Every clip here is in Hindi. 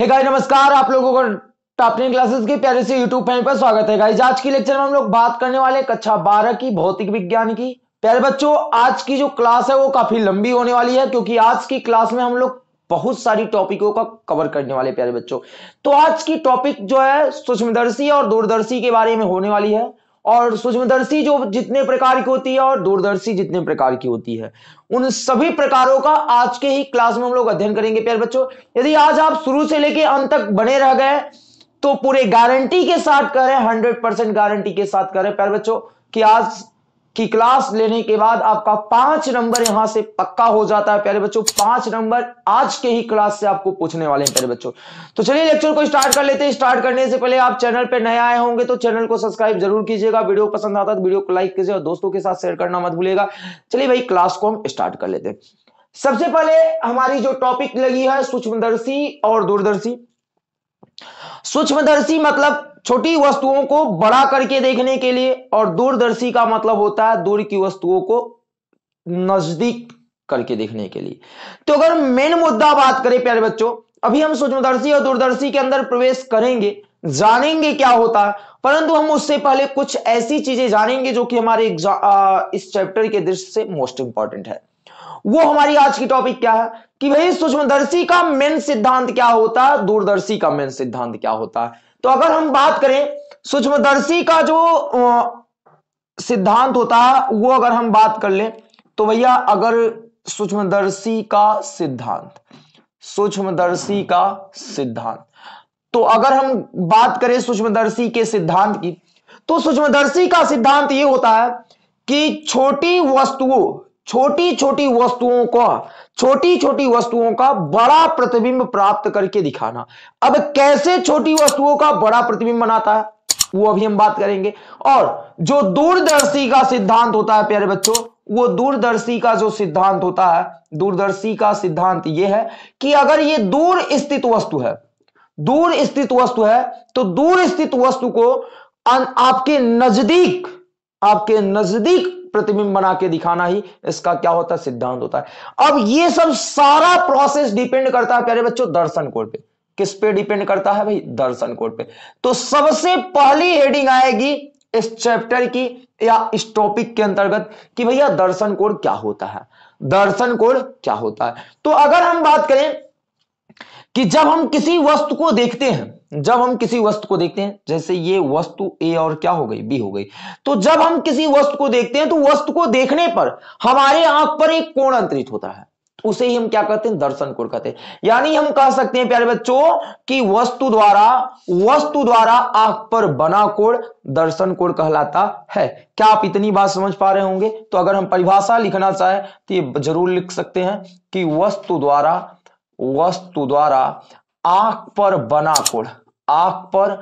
हे गाइस नमस्कार, आप लोगों को टॉपनिंग क्लासेस के प्यारे से यूट्यूब फ़ैन पर स्वागत है। गाइस आज की लेक्चर में हम लोग बात करने वाले कक्षा 12 की, भौतिक विज्ञान की। प्यारे बच्चों, आज की जो क्लास है वो काफ़ी लंबी होने वाली है, क्योंकि आज की क्लास में हम लोग बहुत सारी टॉपिकों का कवर करने वाले प्यारे बच्चों। तो आज की टॉपिक जो है, सूक्ष्मदर्शी और दूरदर्शी के बारे में होने वाली है। और सूक्ष्मदर्शी जो जितने प्रकार की होती है और दूरदर्शी जितने प्रकार की होती है। उन सभी प्रकारों का आज के ही क्लास में हम लोग अध्ययन करेंगे, प्यार बच्चों। यदि आज आप शुरू से लेके अंत तक बने रह गए तो पूरे गारंटी के साथ करें हंड्रेड परसेंट गारंटी के साथ करें, प्यार बच्चों, कि आज की क्लास लेने के बाद आपका पाँच नंबर यहाँ से पक्का हो जाता है, प्यारे बच्चों। पाँच नंबर आज के ही क्लास से आपको पूछने वाले हैं, प्यारे बच्चों। तो चलिए लेक्चर को स्टार्ट कर लेते हैं। स्टार्ट करने से पहले आप चैनल पर नए आए होंगे तो चैनल को सब्सक्राइब ज़रूर कीजिएगा। वीडियो पसंद आता तो वीडियो को लाइक कीजिए और दोस्तों के साथ शेयर करना मत भूलिएगा। चलिए भाई क्लास को हम स्टार्ट कर लेते हैं। सबसे पहले हमारी जो टॉपिक लगी है सूक्ष्मदर्शी और दूरदर्शी। सूक्ष्मदर्शी मतलब छोटी वस्तुओं को बड़ा करके देखने के लिए, और दूरदर्शी का मतलब होता है दूर की वस्तुओं को नज़दीक करके देखने के लिए। तो अगर मेन मुद्दा बात करें, प्यारे बच्चों, अभी हम सूक्ष्मदर्शी और दूरदर्शी के अंदर प्रवेश करेंगे, जानेंगे क्या होता है, परंतु हम उससे पहले कुछ ऐसी चीज़ें जानेंगे जो कि हमारे इस चैप्टर के दृष्टि से मोस्ट इंपॉर्टेंट है। वो हमारी आज की टॉपिक क्या है, कि भाई सूक्ष्मदर्शी का मेन सिद्धांत क्या होता है दूरदर्शी का मेन सिद्धांत क्या होता है तो अगर हम बात करें सूक्ष्मदर्शी का जो सिद्धांत होता है, वो अगर हम बात कर ले तो भैया अगर सूक्ष्मदर्शी का सिद्धांत, सूक्ष्मदर्शी का सिद्धांत। तो अगर हम बात करें सूक्ष्मदर्शी के सिद्धांत की तो सूक्ष्मदर्शी का सिद्धांत ये होता है कि छोटी वस्तुओं छोटी छोटी वस्तुओं का छोटी छोटी वस्तुओं का बड़ा प्रतिबिंब प्राप्त करके दिखाना। अब कैसे छोटी वस्तुओं का बड़ा प्रतिबिंब बनाता है? वो अभी हम बात करेंगे। और जो दूरदर्शी का सिद्धांत होता है, प्यारे बच्चों, वो दूरदर्शी का जो सिद्धांत होता है, दूरदर्शी का सिद्धांत यह है कि अगर ये दूर स्थित वस्तु है दूर स्थित वस्तु है तो दूर स्थित वस्तु को आपके नज़दीक आपके नज़दीक प्रतिबिंब बना के दिखाना ही इसका क्या होता है? सिद्धांत होता है। अब ये सब सारा प्रोसेस डिपेंड करता है, प्यारे बच्चों, दर्शन कोड पे। किस पे डिपेंड करता है भाई? दर्शन कोड पे। तो सबसे पहली हेडिंग आएगी इस चैप्टर की या इस टॉपिक के अंतर्गत कि भैया दर्शन कोड क्या होता है? दर्शन कोड क्या होता है? तो अगर हम बात करें कि जब हम किसी वस्तु को देखते हैं जब हम किसी वस्तु को देखते हैं, जैसे ये वस्तु ए और क्या हो गई? बी हो गई। तो जब हम किसी वस्तु को देखते हैं तो वस्तु को देखने पर हमारे आँख पर एक कोण अंतरित होता है। उसे ही हम क्या कहते हैं? दर्शन कोण कहते हैं। यानी हम कह सकते हैं, प्यारे बच्चों, कि वस्तु द्वारा वस्तु द्वारा आँख पर बना कोण दर्शन कोण कहलाता है। क्या आप इतनी बात समझ पा रहे होंगे? तो अगर हम परिभाषा लिखना चाहे तो ये ज़रूर लिख सकते हैं कि वस्तु द्वारा वस्तु द्वारा आँख पर बना कोण आँख पर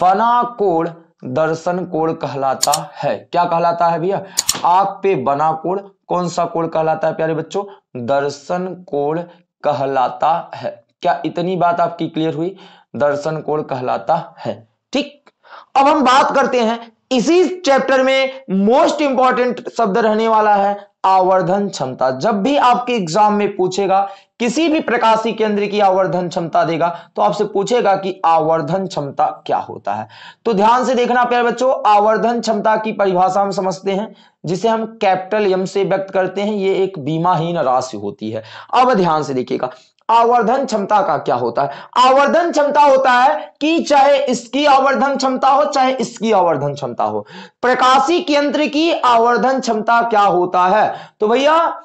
बना कोण दर्शन कोण कहलाता है। क्या कहलाता है भैया? आँख पे बना कोण कौन सा कोण कहलाता है प्यारे बच्चों? दर्शन कोण कहलाता है। क्या इतनी बात आपकी क्लियर हुई? दर्शन कोण कहलाता है। ठीक। अब हम बात करते हैं इसी चैप्टर में मोस्ट इंपॉर्टेंट शब्द रहने वाला है। आवर्धन क्षमता। जब भी आपके एग्ज़ाम में पूछेगा, किसी भी प्रकाशी केंद्र की आवर्धन क्षमता देगा तो आपसे पूछेगा कि आवर्धन क्षमता क्या होता है। तो ध्यान से देखना प्यारे बच्चों, आवर्धन क्षमता की परिभाषा हम समझते हैं, जिसे हम कैपिटल यम से व्यक्त करते हैं, ये एक बीमाहीन राशि होती है। अब ध्यान से देखिएगा आवर्धन क्षमता का क्या होता है? आवर्धन क्षमता होता है कि चाहे इसकी आवर्धन क्षमता हो, चाहे इसकी आवर्धन क्षमता हो। प्रकाशी केंद्र की आवर्धन क्षमता क्या होता है? तो भैया,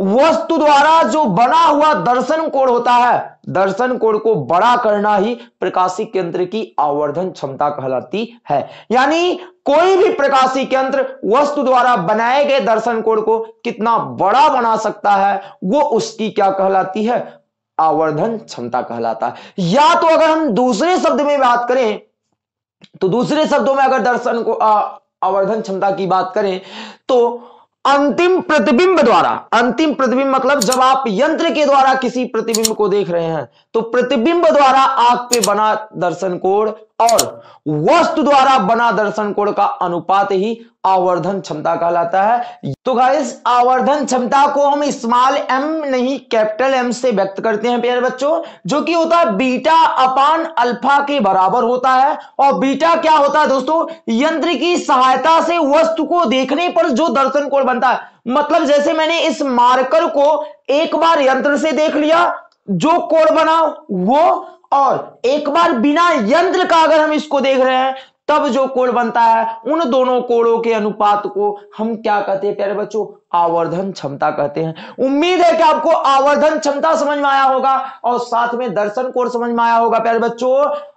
वस्तु द्वारा जो बना हुआ दर्शन कोण होता है? दर्शन कोण को बड़ा करना ही प्रकाशी केंद्र की आवर्धन क्षमता कहलाती है। यानी कोई भी प्रकाशी केंद्र वस्तु द्वारा बनाए गए दर्शन कोण को कितना बड़ा बना सकता है, वो उसकी क्या कहलाती है? आवर्धन क्षमता कहलाता है। या तो अगर हम दूसरे शब्द में बात करें तो दूसरे शब्दों में अगर दर्शन को आवर्धन क्षमता की बात करें तो अंतिम प्रतिबिंब द्वारा। अंतिम प्रतिबिंब मतलब जब आप यंत्र के द्वारा किसी प्रतिबिंब को देख रहे हैं तो प्रतिबिंब द्वारा आप पे बना दर्शन कोण और वस्तु द्वारा बना दर्शन कोण का अनुपात ही आवर्धन क्षमता कहलाता है। तो गाइस आवर्धन क्षमता को हम स्मॉल एम नहीं कैपिटल एम से व्यक्त करते हैं, प्यारे बच्चों, जो कि होता है बीटा अपान अल्फ़ा के बराबर होता है। और बीटा क्या होता है दोस्तों? यंत्र की सहायता से वस्तु को देखने पर जो दर्शन कोण बनता है। मतलब जैसे मैंने इस मार्कर को एक बार यंत्र से देख लिया, जो कोण बना, वो और एक बार बिना यंत्र का अगर हम इसको देख रहे हैं, तब जो कोण बनता है, उन दोनों कोणों के अनुपात को हम क्या कहते हैं, प्यारे बच्चों? आवर्धन क्षमता कहते हैं। उम्मीद है कि आपको आवर्धन क्षमता समझ में आया होगा और साथ में दर्शन कोण समझ में आया होगा, प्यारे बच्चों।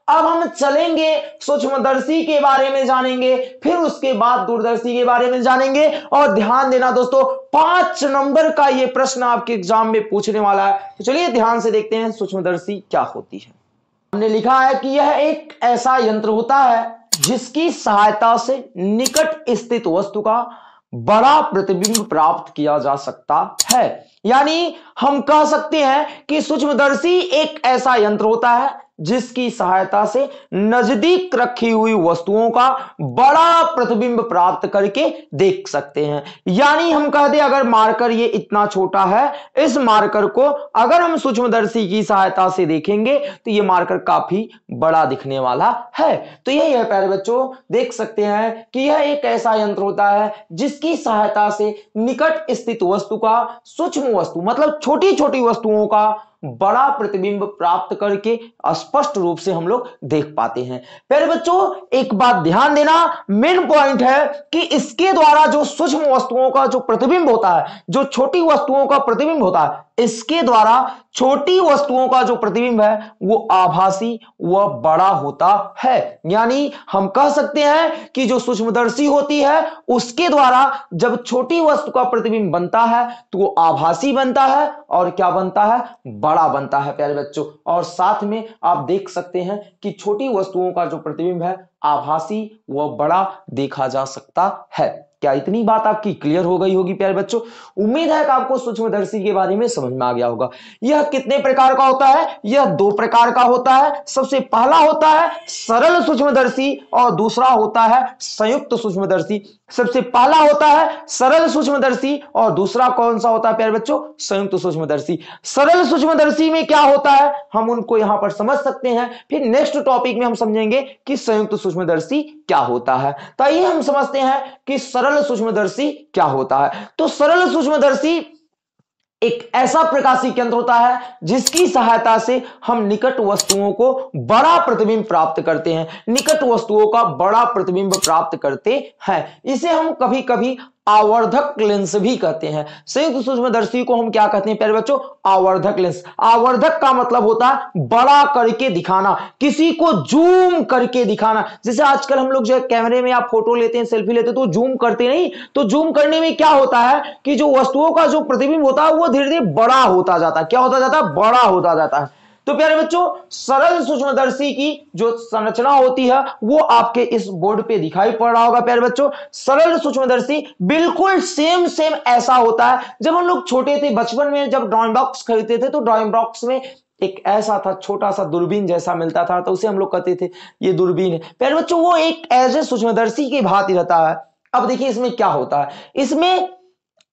अब हम चलेंगे सूक्ष्मदर्शी के बारे में जानेंगे, फिर उसके बाद दूरदर्शी के बारे में जानेंगे। और ध्यान देना दोस्तों, पाँच नंबर का यह प्रश्न आपके एग्ज़ाम में पूछने वाला है। तो चलिए ध्यान से देखते हैं सूक्ष्मदर्शी क्या होती है। हमने लिखा है कि यह एक ऐसा यंत्र होता है जिसकी सहायता से निकट स्थित वस्तु का बड़ा प्रतिबिंब प्राप्त किया जा सकता है। यानी हम कह सकते हैं कि सूक्ष्मदर्शी एक ऐसा यंत्र होता है जिसकी सहायता से नज़दीक रखी हुई वस्तुओं का बड़ा प्रतिबिंब प्राप्त करके देख सकते हैं। यानी हम कहते अगर मार्कर ये इतना छोटा है, इस मार्कर को अगर हम सूक्ष्मदर्शी की सहायता से देखेंगे तो ये मार्कर काफ़ी बड़ा दिखने वाला है। तो यही है प्यारे बच्चों, देख सकते हैं कि यह एक ऐसा यंत्र होता है जिसकी सहायता से निकट स्थित वस्तु का सूक्ष्म वस्तु मतलब छोटी छोटी वस्तुओं का बड़ा प्रतिबिंब प्राप्त करके स्पष्ट रूप से हम लोग देख पाते हैं। पहले बच्चों, एक बात ध्यान देना मेन पॉइंट है कि इसके द्वारा जो सूक्ष्म वस्तुओं का जो प्रतिबिंब होता है, जो छोटी वस्तुओं का प्रतिबिंब होता है इसके द्वारा छोटी वस्तुओं का जो प्रतिबिंब है, वो आभासी व बड़ा होता है। यानी हम कह सकते हैं कि जो सूक्ष्मदर्शी होती है, उसके द्वारा जब छोटी वस्तु का प्रतिबिंब बनता है तो वो आभासी बनता है और क्या बनता है? बड़ा बनता है, प्यारे बच्चों। और साथ में आप देख सकते हैं कि छोटी वस्तुओं का जो प्रतिबिंब है, आभासी व बड़ा देखा जा सकता है। क्या इतनी बात आपकी क्लियर हो गई होगी, प्यारे बच्चों? उम्मीद है कि आपको सूक्ष्मदर्शी के बारे में समझ में आ गया होगा। यह कितने प्रकार का होता है? यह दो प्रकार का होता है। सबसे पहला होता है सरल सूक्ष्मदर्शी और दूसरा होता है संयुक्त सूक्ष्मदर्शी। सबसे पहला होता है सरल सूक्ष्मदर्शी, और दूसरा कौन सा होता है प्यारे बच्चों? संयुक्त सूक्ष्मदर्शी। सरल सूक्ष्मदर्शी में क्या होता है? हम उनको यहाँ पर समझ सकते हैं। फिर नेक्स्ट टॉपिक में हम समझेंगे कि संयुक्त सूक्ष्मदर्शी क्या होता है। तो ये हम समझते हैं कि सरल सूक्ष्मदर्शी क्या होता है। तो सरल सूक्ष्मदर्शी एक ऐसा प्रकाशी केंद्र होता है जिसकी सहायता से हम निकट वस्तुओं को बड़ा प्रतिबिंब प्राप्त करते हैं। निकट वस्तुओं का बड़ा प्रतिबिंब प्राप्त करते हैं। इसे हम कभी कभी आवर्धक लेंस भी कहते हैं। संयुक्त सूक्ष्मदर्शी को हम क्या कहते हैं प्यारे बच्चों? आवर्धक लेंस आवर्धक का मतलब होता है बड़ा करके दिखाना, किसी को जूम करके दिखाना। जैसे आजकल हम लोग जो कैमरे में आप फ़ोटो लेते हैं सेल्फी लेते हैं तो जूम करते नहीं। तो जूम करने में क्या होता है कि जो वस्तुओं का जो प्रतिबिंब होता है, वो धीरे धीरे बड़ा होता जाता है। क्या होता जाता है? बड़ा होता जाता है। तो प्यारे बच्चों, सरल सूक्ष्मदर्शी की जो संरचना होती है, वो आपके इस बोर्ड पे दिखाई पड़ रहा होगा प्यारे बच्चों। सरल सूक्ष्मदर्शी बिल्कुल सेम सेम ऐसा होता है। जब हम लोग छोटे थे, बचपन में जब ड्रॉइंग बॉक्स खरीदते थे तो ड्रॉइंग बॉक्स में एक ऐसा था, छोटा सा दूरबीन जैसा मिलता था तो उसे हम लोग कहते थे, ये दूरबीन है। प्यारे बच्चों, वो एक एज ए सूक्ष्मदर्शी के भांति रहता है। अब देखिए इसमें क्या होता है। इसमें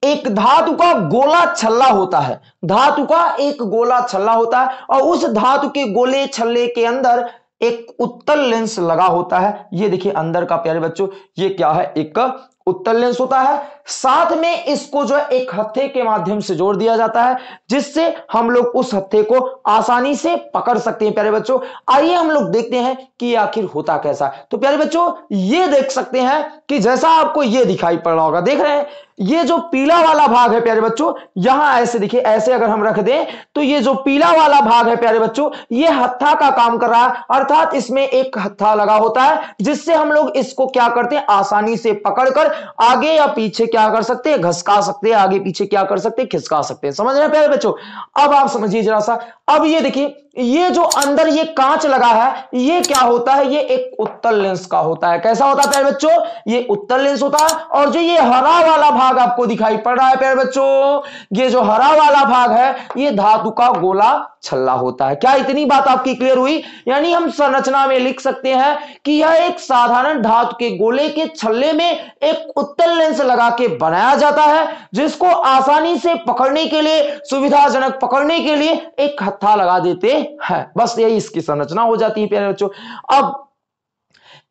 एक धातु का गोला छल्ला होता है। धातु का एक गोला छल्ला होता है और उस धातु के गोले छल्ले के अंदर एक उत्तल लेंस लगा होता है। ये देखिए अंदर का प्यारे बच्चों, ये क्या है? एक उत्तल लेंस होता है। साथ में इसको जो है एक हत्थे के माध्यम से जोड़ दिया जाता है, जिससे हम लोग उस हत्थे को आसानी से पकड़ सकते हैं। प्यारे बच्चों, आइए हम लोग देखते हैं कि आखिर होता कैसा। तो प्यारे बच्चों, ये देख सकते हैं कि जैसा आपको ये दिखाई पड़ रहा होगा। देख रहे हैं ये जो पीला वाला भाग है प्यारे बच्चों, यहाँ ऐसे देखिए, ऐसे अगर हम रख दें तो ये जो पीला वाला भाग है प्यारे बच्चों, ये हत्था का काम कर रहा है। अर्थात इसमें एक हत्था लगा होता है, जिससे हम लोग इसको क्या करते हैं, आसानी से पकड़कर आगे या पीछे क्या कर सकते हैं, घसका सकते हैं, आगे पीछे क्या कर सकते हैं, खिसका सकते हैं। समझ रहे प्यारे बच्चों? अब आप समझिए जरा सा, अब ये देखिए, ये जो अंदर ये कांच लगा है, ये क्या होता है? ये एक उत्तल लेंस का होता है। कैसा होता है प्यारे बच्चों? ये उत्तल लेंस होता है, और जो ये हरा वाला भाग भाग आपको दिखाई पड़ रहा है, प्यारे बच्चों। ये जो हरा वाला भाग है, ये धातु का गोला छल्ला होता है। क्या इतनी बात आपकी क्लियर हुई? यानी हम संरचना में लिख सकते हैं कि यह एक साधारण धातु के गोले के छल्ले में एक उत्तल लेंस लगा के बनाया जाता है, जिसको आसानी से पकड़ने के लिए, सुविधाजनक पकड़ने के लिए एक हत्था लगा देते हैं। बस यही इसकी संरचना हो जाती है, प्यारे बच्चों। अब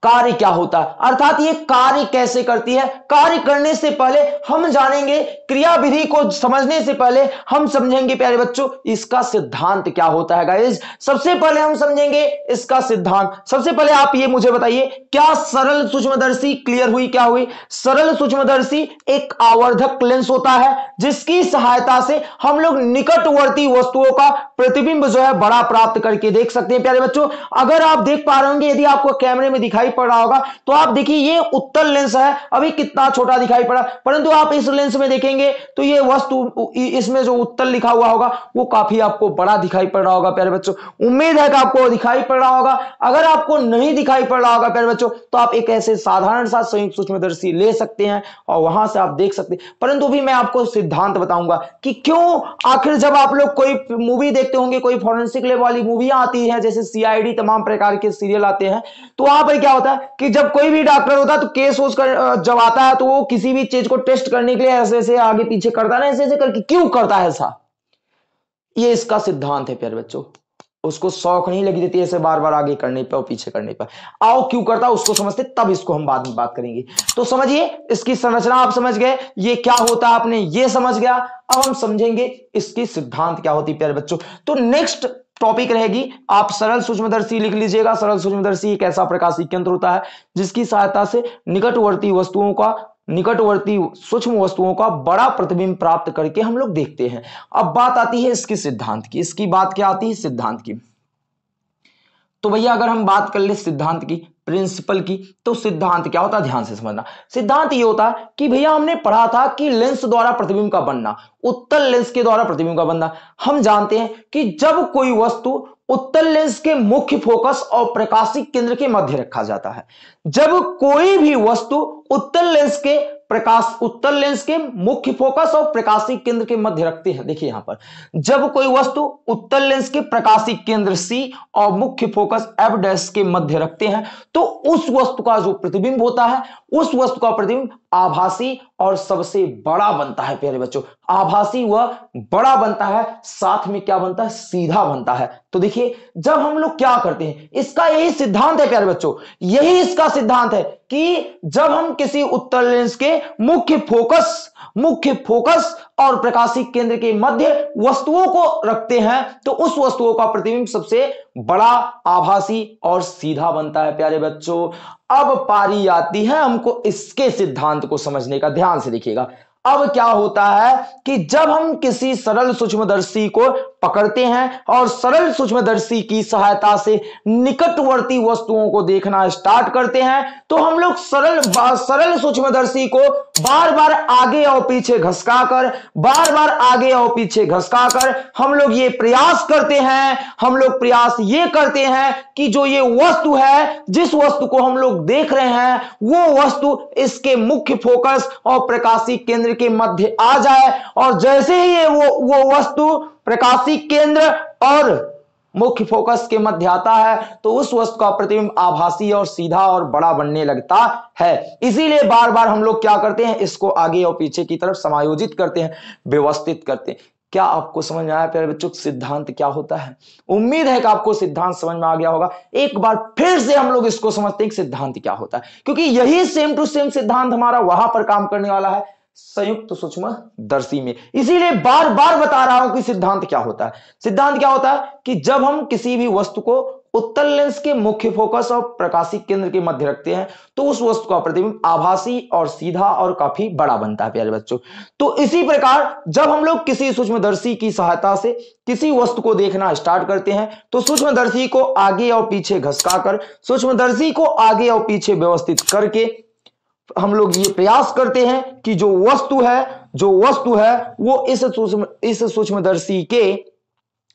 कार्य क्या होता है? अर्थात ये कार्य कैसे करती है? कार्य करने से पहले हम जानेंगे क्रिया विधि को समझने से पहले हम समझेंगे, प्यारे बच्चों, इसका सिद्धांत क्या होता है गाइज़ सबसे पहले हम समझेंगे इसका सिद्धांत। सबसे पहले आप ये मुझे बताइए, क्या सरल सूक्ष्मदर्शी क्लियर हुई, क्या हुई? सरल सूक्ष्मदर्शी एक आवर्धक लेंस होता है, जिसकी सहायता से हम लोग निकटवर्ती वस्तुओं का प्रतिबिंब जो है, बड़ा प्राप्त करके देख सकते हैं, प्यारे बच्चों। अगर आप देख पा रहे होंगे, यदि आपको कैमरे में दिखाई पड़ रहा होगा। तो आप देखिए, ये उत्तल लेंस है। अभी कितना छोटा दिखाई पड़ा। परंतु आप इस लेंस में देखेंगे तो ये वस्तु इसमें जो उत्तल लिखा हुआ होगा, वो काफ़ी आपको बड़ा दिखाई पड़ रहा होगा, प्यारे बच्चों। उम्मीद है कि आपको दिखाई पड़ रहा होगा। अगर आपको नहीं दिखाई पड़ रहा होगा, प्यारे बच्चों तो आप एक ऐसे साधारण सा संयुक्त सूक्ष्मदर्शी ले सकते हैं और वहाँ से आप देख सकते हैं। परंतु भी मैं आपको सिद्धांत बताऊँगा कि क्यों आखिर जब आप लोग कोई मूवी देखते होंगे, कोई फॉरेंसिक लेवल वाली मूवी आती है, जैसे सीआईडी तमाम प्रकार के सीरियल आते हैं तो वहाँ पर क्या होता है कि जब कोई भी डॉक्टर होता है तो केस वोस कर जब आता है तो वो किसी भी चीज़ को टेस्ट करने के लिए ऐसे ऐसे आगे पीछे करता ना, ऐसे ऐसे करके क्यों करता है ऐसा? ये इसका सिद्धांत है प्यारे बच्चों। उसको शौक नहीं लगी देती ऐसे बार बार आगे करने पर और पीछे करने पर। आओ क्यों करता उसको समझते, तब इसको हम बाद में बात करेंगे। तो समझिए, इसकी संरचना आप समझ गए, ये क्या होता आपने ये समझ गया, अब हम समझेंगे इसकी सिद्धांत क्या होती प्यारे बच्चों। तो नेक्स्ट टॉपिक रहेगी। आप सरल सूक्ष्मदर्शी लिख लीजिएगा। सरल सूक्ष्मदर्शी एक ऐसा प्रकाशिक यंत्र होता है, जिसकी सहायता से निकटवर्ती वस्तुओं का, निकटवर्ती सूक्ष्म वस्तुओं का बड़ा प्रतिबिंब प्राप्त करके हम लोग देखते हैं। अब बात आती है इसकी सिद्धांत की। इसकी बात क्या आती है? सिद्धांत की। तो भैया, अगर हम बात कर ले सिद्धांत की प्रिंसिपल की तो सिद्धांत क्या होता है? ध्यान से समझना। सिद्धांत ये होता है कि भैया हमने पढ़ा था कि लेंस द्वारा प्रतिबिंब का बनना, उत्तल लेंस के द्वारा प्रतिबिंब का बनना। हम जानते हैं कि जब कोई वस्तु उत्तल लेंस के मुख्य फोकस और प्रकाशिक केंद्र के मध्य रखा जाता है, जब कोई भी वस्तु उत्तल लेंस के प्रकाश उत्तल लेंस के मुख्य फोकस और प्रकाशिक केंद्र के मध्य रखते हैं। देखिए यहाँ पर, जब कोई वस्तु उत्तल लेंस के प्रकाशिक केंद्र सी और मुख्य फोकस एफ़ डैश के मध्य रखते हैं तो उस वस्तु का जो प्रतिबिंब होता है, उस वस्तु का प्रतिबिंब आभासी और सबसे बड़ा बनता है, प्यारे बच्चों। आभासी वह बड़ा बनता है, साथ में क्या बनता है? सीधा बनता है। तो देखिए, जब हम लोग क्या करते हैं, इसका यही सिद्धांत है, प्यारे बच्चों। यही इसका सिद्धांत है कि जब हम किसी उत्तर लेंस के मुख्य फोकस मुख्य फोकस और प्रकाशी केंद्र के मध्य वस्तुओं को रखते हैं। तो उस वस्तुओं का प्रतिबिंब सबसे बड़ा, आभासी और सीधा बनता है, प्यारे बच्चों। अब पारी आती है हमको इसके सिद्धांत को समझने का। ध्यान से देखिएगा। अब क्या होता है कि जब हम किसी सरल सूक्ष्मदर्शी को पकड़ते हैं और सरल सूक्ष्मदर्शी की सहायता से निकटवर्ती वस्तुओं को देखना स्टार्ट करते हैं। तो हम लोग सरल सरल सूक्ष्मदर्शी को बार बार आगे और पीछे घसका कर बार बार आगे और पीछे घसका कर हम लोग ये प्रयास करते हैं। हम लोग प्रयास ये करते हैं कि जो ये वस्तु है, जिस वस्तु को हम लोग देख रहे हैं, वो वस्तु इसके मुख्य फोकस और प्रकाशी केंद्र के मध्य आ जाए। और जैसे ही ये वो वो वस्तु प्रकाशी केंद्र और मुख्य फोकस के मध्य आता है तो उस वस्तु का प्रतिबिंब आभासी और सीधा और बड़ा बनने लगता है। इसीलिए बार बार हम लोग क्या करते हैं, इसको आगे और पीछे की तरफ़ समायोजित करते हैं, व्यवस्थित करते हैं। क्या आपको समझ में आया, प्यारे बच्चों, सिद्धांत क्या होता है? उम्मीद है कि आपको सिद्धांत समझ में आ गया होगा। एक बार फिर से हम लोग इसको समझते हैं कि सिद्धांत क्या होता है। क्योंकि यही सेम टू सेम सिद्धांत हमारा वहाँ पर काम करने वाला है। संयुक्त सूक्ष्म दर्शी में। इसीलिए बार बार बता रहा हूँ कि सिद्धांत क्या होता है। सिद्धांत क्या होता है कि जब हम किसी भी वस्तु को उत्तल लेंस के मुख्य फोकस और प्रकाशिक केंद्र के मध्य रखते हैं तो उस वस्तु का प्रतिबिंब आभासी और सीधा और काफ़ी बड़ा बनता है, प्यारे बच्चों। तो इसी प्रकार जब हम लोग किसी सूक्ष्मदर्शी की सहायता से किसी वस्तु को देखना स्टार्ट करते हैं तो सूक्ष्मदर्शी को आगे और पीछे घसका कर सूक्ष्मदर्शी को आगे और पीछे व्यवस्थित करके हम लोग ये प्रयास करते हैं कि जो वस्तु है, जो वस्तु है, वो इस सूक्ष्म, इस सूक्ष्मदर्शी के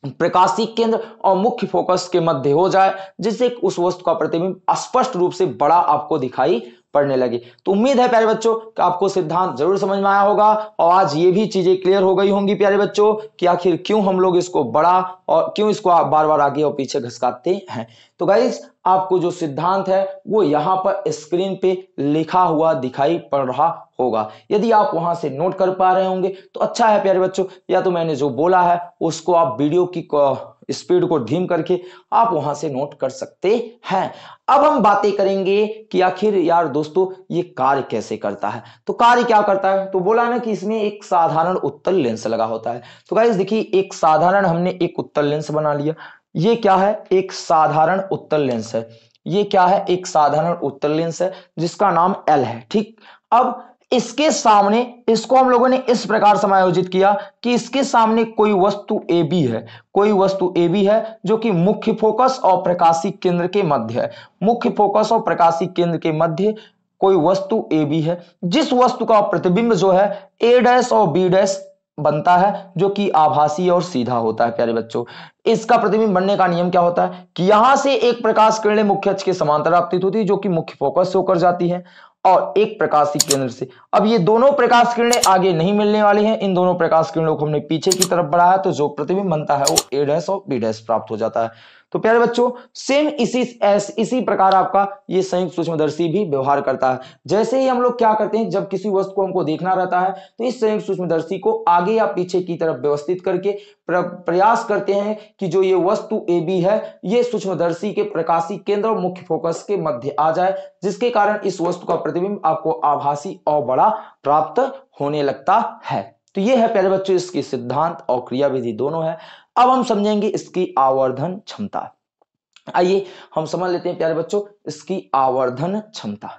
प्रकाशी केंद्र और मुख्य फोकस के मध्य हो जाए, जिससे उस वस्तु का प्रतिबिंब स्पष्ट रूप से बड़ा आपको दिखाई पढ़ने लगे। तो उम्मीद है, प्यारे बच्चों, कि आपको सिद्धांत ज़रूर समझ में आया होगा और आज ये भी चीज़ें क्लियर हो गई होंगी, प्यारे बच्चों, कि आखिर क्यों हम लोग इसको बड़ा और क्यों इसको बार बार आगे और पीछे घसकाते हैं। तो गाइज़ आपको जो सिद्धांत है, वो यहाँ पर स्क्रीन पे लिखा हुआ दिखाई पड़ रहा होगा। यदि आप वहाँ से नोट कर पा रहे होंगे तो अच्छा है, प्यारे बच्चों, या तो मैंने जो बोला है, उसको आप वीडियो की स्पीड को धीम करके आप वहाँ से नोट कर सकते हैं। अब हम बातें करेंगे कि आखिर यार दोस्तों, ये कार्य कैसे करता है? तो कार्य क्या करता है? तो बोला ना कि इसमें एक साधारण उत्तल लेंस लगा होता है। तो गाइस देखिए, एक साधारण हमने एक उत्तल लेंस बना लिया। ये क्या है? एक साधारण उत्तल लेंस है। ये क्या है? एक साधारण उत्तल लेंस है, जिसका नाम एल है, ठीक? अब इसके सामने, इसको हम लोगों ने इस प्रकार समायोजित किया कि इसके सामने कोई वस्तु ए बी है। कोई वस्तु ए बी है जो कि मुख्य फोकस और प्रकाशी केंद्र के मध्य है। मुख्य फोकस और प्रकाशी केंद्र के मध्य कोई वस्तु ए बी है। जिस वस्तु का प्रतिबिंब जो है ए डैश और बी डैश बनता है, जो कि आभासी और सीधा होता है, प्यारे बच्चों। इसका प्रतिबिंब बनने का नियम क्या होता है? कि यहाँ से एक प्रकाश किरणें मुख्य अक्ष के समांतर आपतित होती है, जो कि मुख्य फोकस से होकर जाती है। और एक प्रकाशी केंद्र से। अब ये दोनों प्रकाश किरणें आगे नहीं मिलने वाली हैं। इन दोनों प्रकाश किरणों को हमने पीछे की तरफ़ बढ़ाया तो जो प्रतिबिंब बनता है वो ए डैश और बी डैश प्राप्त हो जाता है। तो प्यारे बच्चों सेम इसी एस इसी प्रकार आपका ये संयुक्त सूक्ष्मदर्शी भी व्यवहार करता है। जैसे ही हम लोग क्या करते हैं जब किसी वस्तु को हमको देखना रहता है तो इस संयुक्त सूक्ष्मदर्शी को आगे या पीछे की तरफ़ व्यवस्थित करके प्र, प्रयास करते हैं कि जो ये वस्तु ए बी है ये सूक्ष्मदर्शी के प्रकाशी केंद्र और मुख्य फोकस के मध्य आ जाए जिसके कारण इस वस्तु का प्रतिबिंब आपको आभासी और बड़ा प्राप्त होने लगता है। तो ये है प्यारे बच्चों इसकी सिद्धांत और क्रिया विधि दोनों है। अब हम समझेंगे इसकी आवर्धन क्षमता। आइए हम समझ लेते हैं, प्यारे बच्चों, इसकी आवर्धन क्षमता।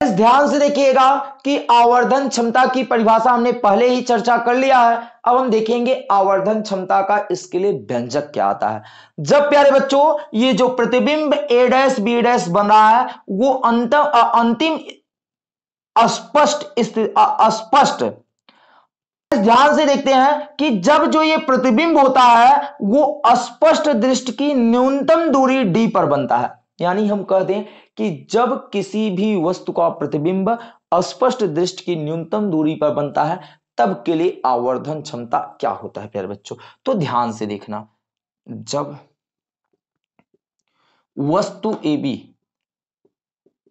इस ध्यान से देखिएगा कि आवर्धन क्षमता की परिभाषा हमने पहले ही चर्चा कर लिया है। अब हम देखेंगे आवर्धन क्षमता का इसके लिए व्यंजक क्या आता है। जब, प्यारे बच्चों, ये जो प्रतिबिंब ए डैश बी रहा है, वो अंत अंतिम अस्पष्ट अस्पष्ट ध्यान से देखते हैं कि जब जो ये प्रतिबिंब होता है, वो अस्पष्ट दृष्टि की न्यूनतम दूरी डी पर बनता है। यानी हम कहते हैं कि जब किसी भी वस्तु का प्रतिबिंब अस्पष्ट दृष्टि की न्यूनतम दूरी पर बनता है, तब के लिए आवर्धन क्षमता क्या होता है, प्यारे बच्चों? तो ध्यान से देखना, जब वस्तु ए बी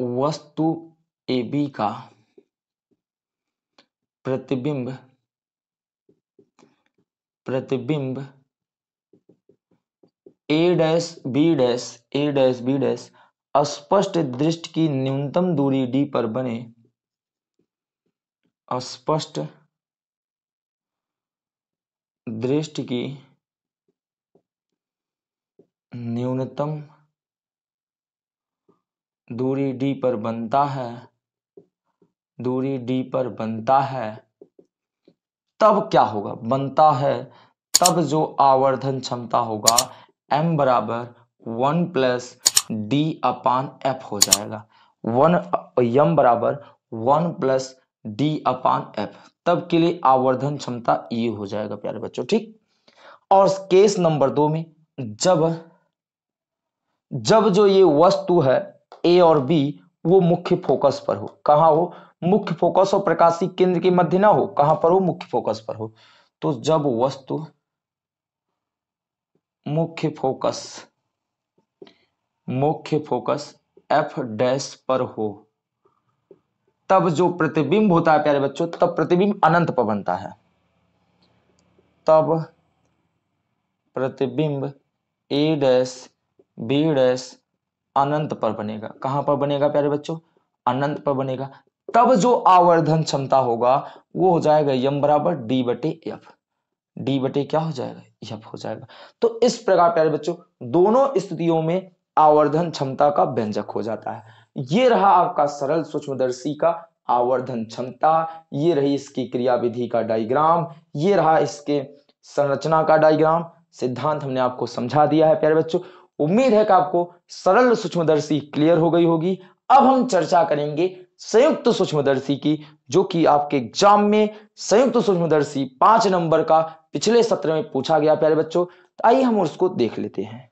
वस्तु ए बी का प्रतिबिंब प्रतिबिंब। A dash B dash A dash B dash स्पष्ट दृष्टि की न्यूनतम दूरी डी पर बने। स्पष्ट दृष्टि की न्यूनतम दूरी डी पर बनता है। दूरी डी पर बनता है। तब क्या होगा? बनता है। तब जो आवर्धन क्षमता होगा, m बराबर one plus D upon F हो जाएगा। वन यम बराबर one plus D upon F तब के लिए आवर्धन क्षमता ये हो जाएगा, प्यारे बच्चों, ठीक? और केस नंबर दो में, जब जब जो ये वस्तु है ए और बी वो मुख्य फोकस पर हो। कहा हो? मुख्य फोकस और प्रकाशिक केंद्र के मध्य ना हो, कहाँ पर हो? मुख्य फोकस पर हो। तो जब वस्तु मुख्य फोकस मुख्य फोकस एफ़ डैश पर हो, तब जो प्रतिबिंब होता है, प्यारे बच्चों, तब प्रतिबिंब अनंत पर बनता है। तब प्रतिबिंब ए डैश बी डैश अनंत पर बनेगा। कहाँ पर बनेगा प्यारे बच्चों? अनंत पर बनेगा। तब जो आवर्धन क्षमता होगा, वो हो जाएगा यम बराबर डी बटे एफ़ डी बटे क्या हो जाएगा? एफ़ हो जाएगा। तो इस प्रकार प्यारे बच्चों, दोनों स्थितियों में आवर्धन क्षमता का व्यंजक हो जाता है। ये रहा आपका सरल सूक्ष्मदर्शी का आवर्धन क्षमता। ये रही इसकी क्रिया विधि का डायग्राम ये रहा इसके संरचना का डायग्राम सिद्धांत हमने आपको समझा दिया है प्यारे बच्चों। उम्मीद है कि आपको सरल सूक्ष्मदर्शी क्लियर हो गई होगी। अब हम चर्चा करेंगे संयुक्त सूक्ष्मदर्शी की, जो कि आपके एग्ज़ाम में संयुक्त सूक्ष्मदर्शी पाँच नंबर का पिछले सत्र में पूछा गया, प्यारे बच्चों। तो आइए हम उसको देख लेते हैं।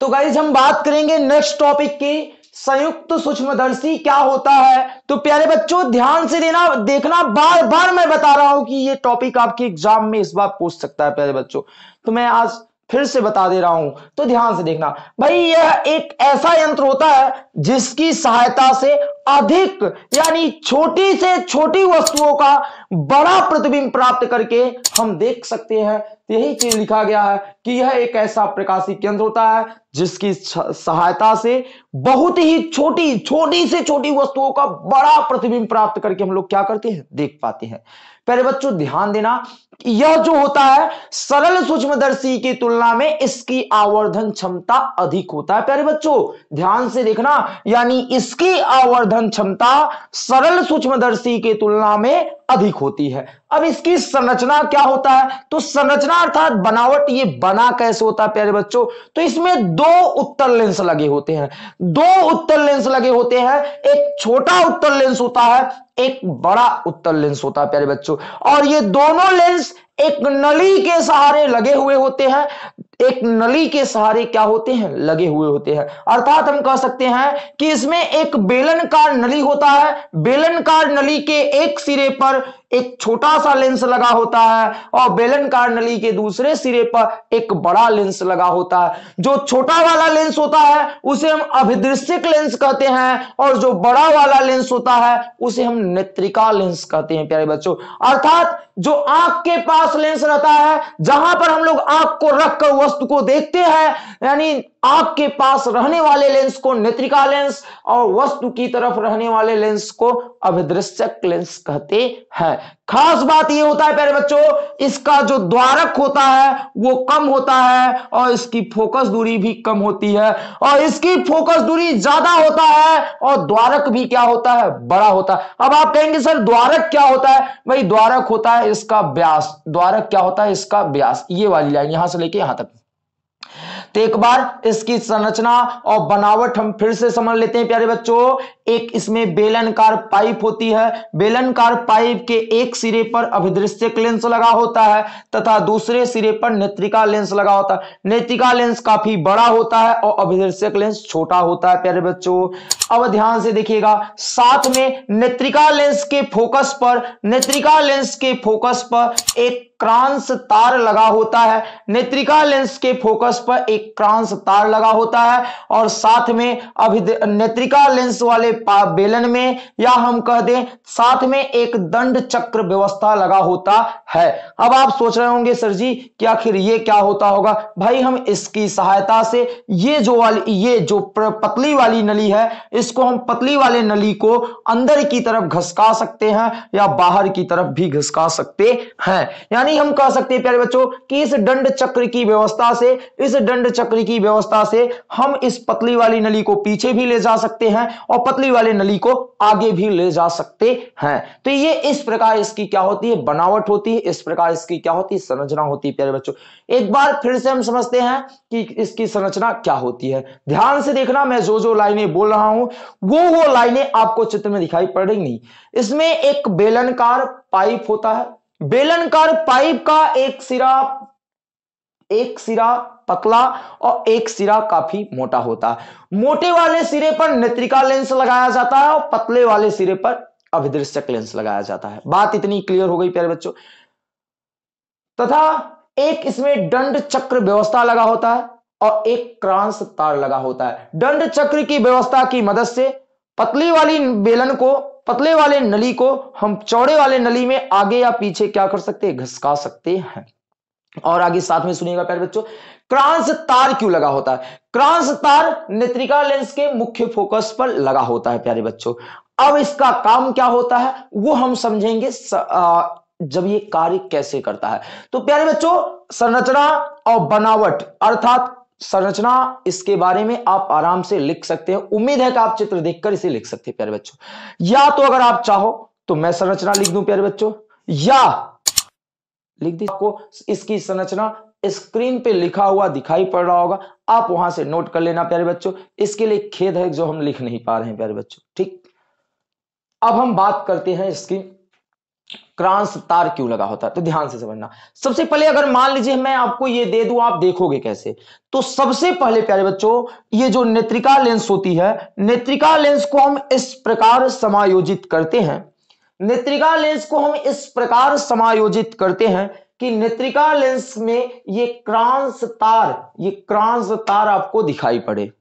तो गाइज़ हम बात करेंगे नेक्स्ट टॉपिक की, संयुक्त सूक्ष्मदर्शी क्या होता है? तो प्यारे बच्चों, ध्यान से देना, देखना बार बार मैं बता रहा हूँ कि ये टॉपिक आपके एग्ज़ाम में इस बार पूछ सकता है, प्यारे बच्चों। तो मैं आज फिर से बता दे रहा हूँ तो ध्यान से देखना। भाई, यह एक ऐसा यंत्र होता है जिसकी सहायता से अधिक यानी छोटी से छोटी वस्तुओं का बड़ा प्रतिबिंब प्राप्त करके हम देख सकते हैं। यही चीज़ लिखा गया है कि यह एक ऐसा प्रकाशी केंद्र होता है जिसकी सहायता से बहुत ही छोटी छोटी से छोटी वस्तुओं का बड़ा प्रतिबिंब प्राप्त करके हम लोग क्या करते हैं? देख पाते हैं। पहले बच्चों, ध्यान देना यह जो होता है, सरल सूक्ष्मदर्शी की तुलना में इसकी आवर्धन क्षमता अधिक होता है। प्यारे बच्चों, ध्यान से देखना, यानी इसकी आवर्धन क्षमता सरल सूक्ष्मदर्शी की तुलना में अधिक होती है। अब इसकी संरचना क्या होता है? तो संरचना अर्थात बनावट ये बना कैसे होता है, प्यारे बच्चों? तो इसमें दो उत्तर लेंस लगे होते हैं। दो उत्तर लेंस लगे होते हैं। एक छोटा उत्तर लेंस होता है, एक बड़ा उत्तर लेंस होता है, प्यारे बच्चों। और ये दोनों लेंस एक नली के सहारे लगे हुए होते हैं। एक नली के सहारे क्या होते हैं? लगे हुए होते हैं। अर्थात हम कह सकते हैं कि इसमें एक बेलनकार नली होता है। बेलनकार नली के एक सिरे पर एक छोटा सा लेंस लगा होता है और बेलनकार नली के दूसरे सिरे पर एक बड़ा लेंस लगा होता है। जो छोटा वाला लेंस होता है, उसे हम अभिदृश्यक लेंस कहते हैं और जो बड़ा वाला लेंस होता है, उसे हम नेत्रिका लेंस कहते हैं, प्यारे बच्चों। अर्थात जो आँख के पास लेंस रहता है, जहाँ पर हम लोग आँख को रखकर वस्तु को देखते हैं, यानी आँख के पास रहने वाले लेंस को नेत्रिका लेंस और वस्तु की तरफ़ रहने वाले लेंस को अभिदृश्यक लेंस कहते हैं। खास बात यह होता है, प्यारे बच्चों, इसका जो द्वारक होता है, वो कम होता है और इसकी फोकस दूरी भी कम होती है। और इसकी फोकस दूरी ज़्यादा होता है और द्वारक भी क्या होता है? बड़ा होता है। अब आप कहेंगे, सर, द्वारक क्या होता है? भाई, द्वारक होता है इसका व्यास। द्वारक क्या होता है? इसका व्यास। ये वाली लाइन यहाँ से लेके यहाँ तक। तो एक बार इसकी संरचना और बनावट हम फिर से समझ लेते हैं, प्यारे बच्चों। एक इसमें बेलनकार पाइप होती है। बेलनकार पाइप के एक सिरे पर अभिदृश्यक लेंस लगा होता है तथा दूसरे सिरे पर नेत्रिका लेंस लगा होता है। नेत्रिका लेंस काफ़ी बड़ा होता है और अभिदृश्यक लेंस छोटा होता है, प्यारे बच्चों। अब ध्यान से देखिएगा, साथ में नेत्रिका लेंस के फोकस पर, नेत्रिका लेंस के फोकस पर एक क्रांस तार लगा होता है। नेत्रिका लेंस के फोकस पर एक क्रांस तार लगा होता है और साथ में अभी नेत्रिका लेंस वाले बेलन में, या हम कह दें, साथ में एक दंड चक्र व्यवस्था लगा होता है। अब आप सोच रहे होंगे, सर जी, कि आखिर ये क्या होता होगा? भाई, हम इसकी सहायता से ये जो वाली, ये जो पतली वाली नली है, इसको हम पतली वाले नली को अंदर की तरफ़ घसका सकते हैं या बाहर की तरफ़ भी घसका सकते हैं। यानी हम कह सकते हैं, प्यारे बच्चों, कि इस दंड चक्र की व्यवस्था से, इस दंड चक्र की व्यवस्था से हम इस पतली वाली नली को पीछे भी ले जा सकते हैं और पतली वाले नली को आगे भी ले जा सकते हैं। तो ये इस प्रकार इसकी क्या होती है? बनावट होती है। इस प्रकार इसकी क्या होती है? संरचना होती है, प्यारे बच्चों। एक बार फिर से हम समझते हैं कि इसकी संरचना क्या होती है। ध्यान से देखना, मैं जो जो लाइनें बोल रहा हूँ, वो वो लाइनें आपको चित्र में दिखाई पड़ रही नहीं इसमें एक बेलनकार पाइप होता है। बेलनकार पाइप का एक सिरा एक सिरा पतला और एक सिरा काफ़ी मोटा होता। है मोटे वाले सिरे पर नेत्रिका लेंस लगाया जाता है और पतले वाले सिरे पर अभिदृश्यक लेंस लगाया जाता है। बात इतनी क्लियर हो गई, प्यारे बच्चों। तथा एक इसमें दंड चक्र व्यवस्था लगा होता है और एक क्रांस तार लगा होता है। दंड चक्र की व्यवस्था की मदद से पतली वाली बेलन को पतले वाले नली को हम चौड़े वाले नली में आगे या पीछे क्या कर सकते हैं? घसका सकते हैं। और आगे साथ में सुनिएगा प्यारे बच्चों क्रांस तार क्यों लगा होता है? क्रांस तार नेत्रिका लेंस के मुख्य फोकस पर लगा होता है प्यारे बच्चों। अब इसका काम क्या होता है? वो हम समझेंगे स, आ, जब ये कार्य कैसे करता है। तो प्यारे बच्चों संरचना और बनावट अर्थात संरचना, इसके बारे में आप आराम से लिख सकते हैं। उम्मीद है कि आप चित्र देखकर इसे लिख सकते हैं, प्यारे बच्चों। या तो अगर आप चाहो तो मैं संरचना लिख दूँ, प्यारे बच्चों। या लिख दी आपको इसकी संरचना स्क्रीन पे लिखा हुआ दिखाई पड़ रहा होगा। आप वहाँ से नोट कर लेना, प्यारे बच्चों। इसके लिए खेद है जो हम लिख नहीं पा रहे हैं, प्यारे बच्चों। ठीक? अब हम बात करते हैं इसकी क्रांस तार क्यों लगा होता है? तो ध्यान से समझना। सबसे पहले अगर मान लीजिए मैं आपको ये दे दूँ, आप देखोगे कैसे? तो सबसे पहले, प्यारे बच्चों, ये जो नेत्रिका लेंस होती है, नेत्रिका लेंस को हम इस प्रकार समायोजित करते हैं। नेत्रिका लेंस को हम इस प्रकार समायोजित करते हैं कि नेत्रिका लेंस में ये क्रांस तार, ये क्रांस तार आपको दिखाई पड़े।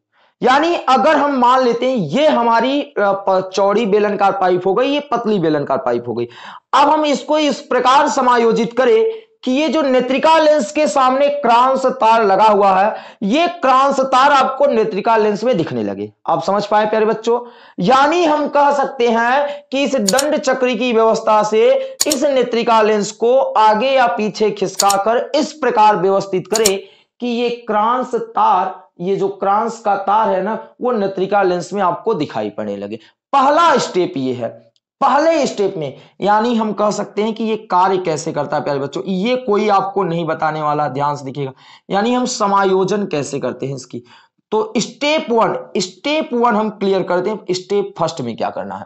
यानी अगर हम मान लेते हैं, ये हमारी चौड़ी बेलनकार पाइप हो गई, ये पतली बेलनकार पाइप हो गई। अब हम इसको इस प्रकार समायोजित करें कि ये जो नेत्रिका लेंस के सामने क्रांस तार लगा हुआ है, ये क्रांस तार आपको नेत्रिका लेंस में दिखने लगे। आप समझ पाए प्यारे बच्चों? यानी हम कह सकते हैं कि इस दंड चक्री की व्यवस्था से इस नेत्रिका लेंस को आगे या पीछे खिसकाकर इस प्रकार व्यवस्थित करें कि ये क्रांस तार ये जो क्रांस का तार है ना, वो नेत्रिका लेंस में आपको दिखाई पड़ने लगे। पहला स्टेप ये है। पहले स्टेप में, यानी हम कह सकते हैं कि ये कार्य कैसे करता है, प्यारे बच्चों? ये कोई आपको नहीं बताने वाला, ध्यान से दिखेगा यानी हम समायोजन कैसे करते हैं इसकी? तो स्टेप वन स्टेप वन हम क्लियर करते हैं, स्टेप फ़र्स्ट में क्या करना है।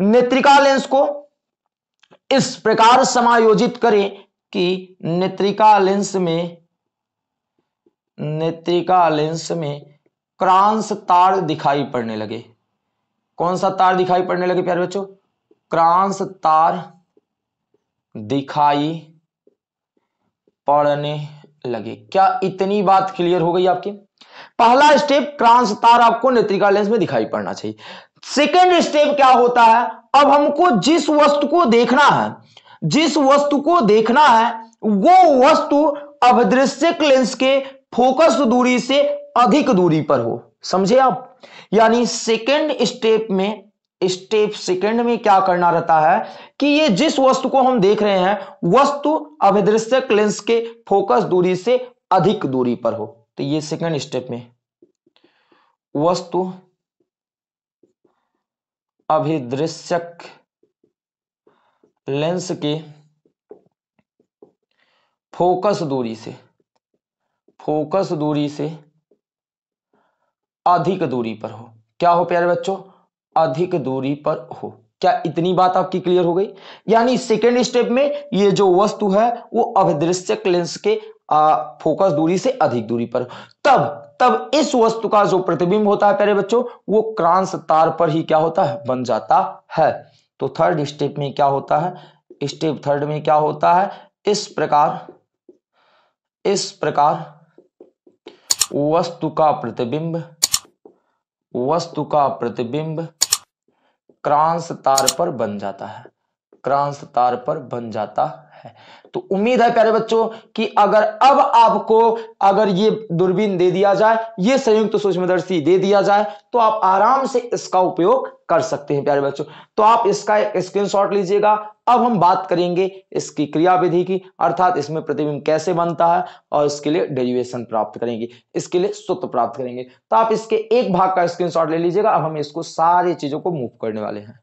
नेत्रिका लेंस को इस प्रकार समायोजित करें कि नेत्रिका लेंस में नेत्रिका लेंस में क्रांस तार दिखाई पड़ने लगे। कौन सा तार दिखाई पड़ने लगे, प्यारे बच्चों? क्रांस तार दिखाई पड़ने लगे। क्या इतनी बात क्लियर हो गई आपकी? पहला स्टेप, क्रांस तार आपको नेत्रिका लेंस में दिखाई पड़ना चाहिए। सेकेंड स्टेप क्या होता है? अब हमको जिस वस्तु को देखना है, जिस वस्तु को देखना है, वो वस्तु अभदृश्य लेंस के फोकस दूरी से अधिक दूरी पर हो। समझे आप? यानी सेकेंड स्टेप में स्टेप सेकेंड में क्या करना रहता है कि ये जिस वस्तु को हम देख रहे हैं, वस्तु अभिदृश्यक लेंस के फोकस दूरी से अधिक दूरी पर हो। तो ये सेकेंड स्टेप में। वस्तु अभिदृश्यक लेंस के फोकस दूरी से फोकस दूरी से अधिक दूरी पर हो। क्या हो प्यारे बच्चों? अधिक दूरी पर हो। क्या इतनी बात आपकी क्लियर हो गई? यानी सेकेंड स्टेप में ये जो वस्तु है वो अभिदृश्यक लेंस के आ, फोकस दूरी से अधिक दूरी पर तब तब इस वस्तु का जो प्रतिबिंब होता है प्यारे बच्चों वो क्रांस तार पर ही क्या होता है? बन जाता है। तो थर्ड स्टेप में क्या होता है? स्टेप थर्ड में क्या होता है? इस प्रकार इस प्रकार वस्तु का प्रतिबिंब, वस्तु का प्रतिबिंब क्रांस तार पर बन जाता है। क्रांस तार पर बन जाता है। तो उम्मीद है प्यारे बच्चों कि अगर अब आपको अगर ये दूरबीन दे दिया जाए, ये संयुक्त तो सूक्ष्मदर्शी दे दिया जाए तो आप आराम से इसका उपयोग कर सकते हैं प्यारे बच्चों। तो आप इसका स्क्रीनशॉट लीजिएगा अब हम बात करेंगे इसकी क्रिया विधि की, अर्थात इसमें प्रतिबिंब कैसे बनता है और इसके लिए डेरिवेशन प्राप्त करेंगे, इसके लिए सूत्र प्राप्त करेंगे। तो आप इसके एक भाग का स्क्रीनशॉट ले लीजिएगा, अब हम इसको सारी चीज़ों को मूव करने वाले हैं।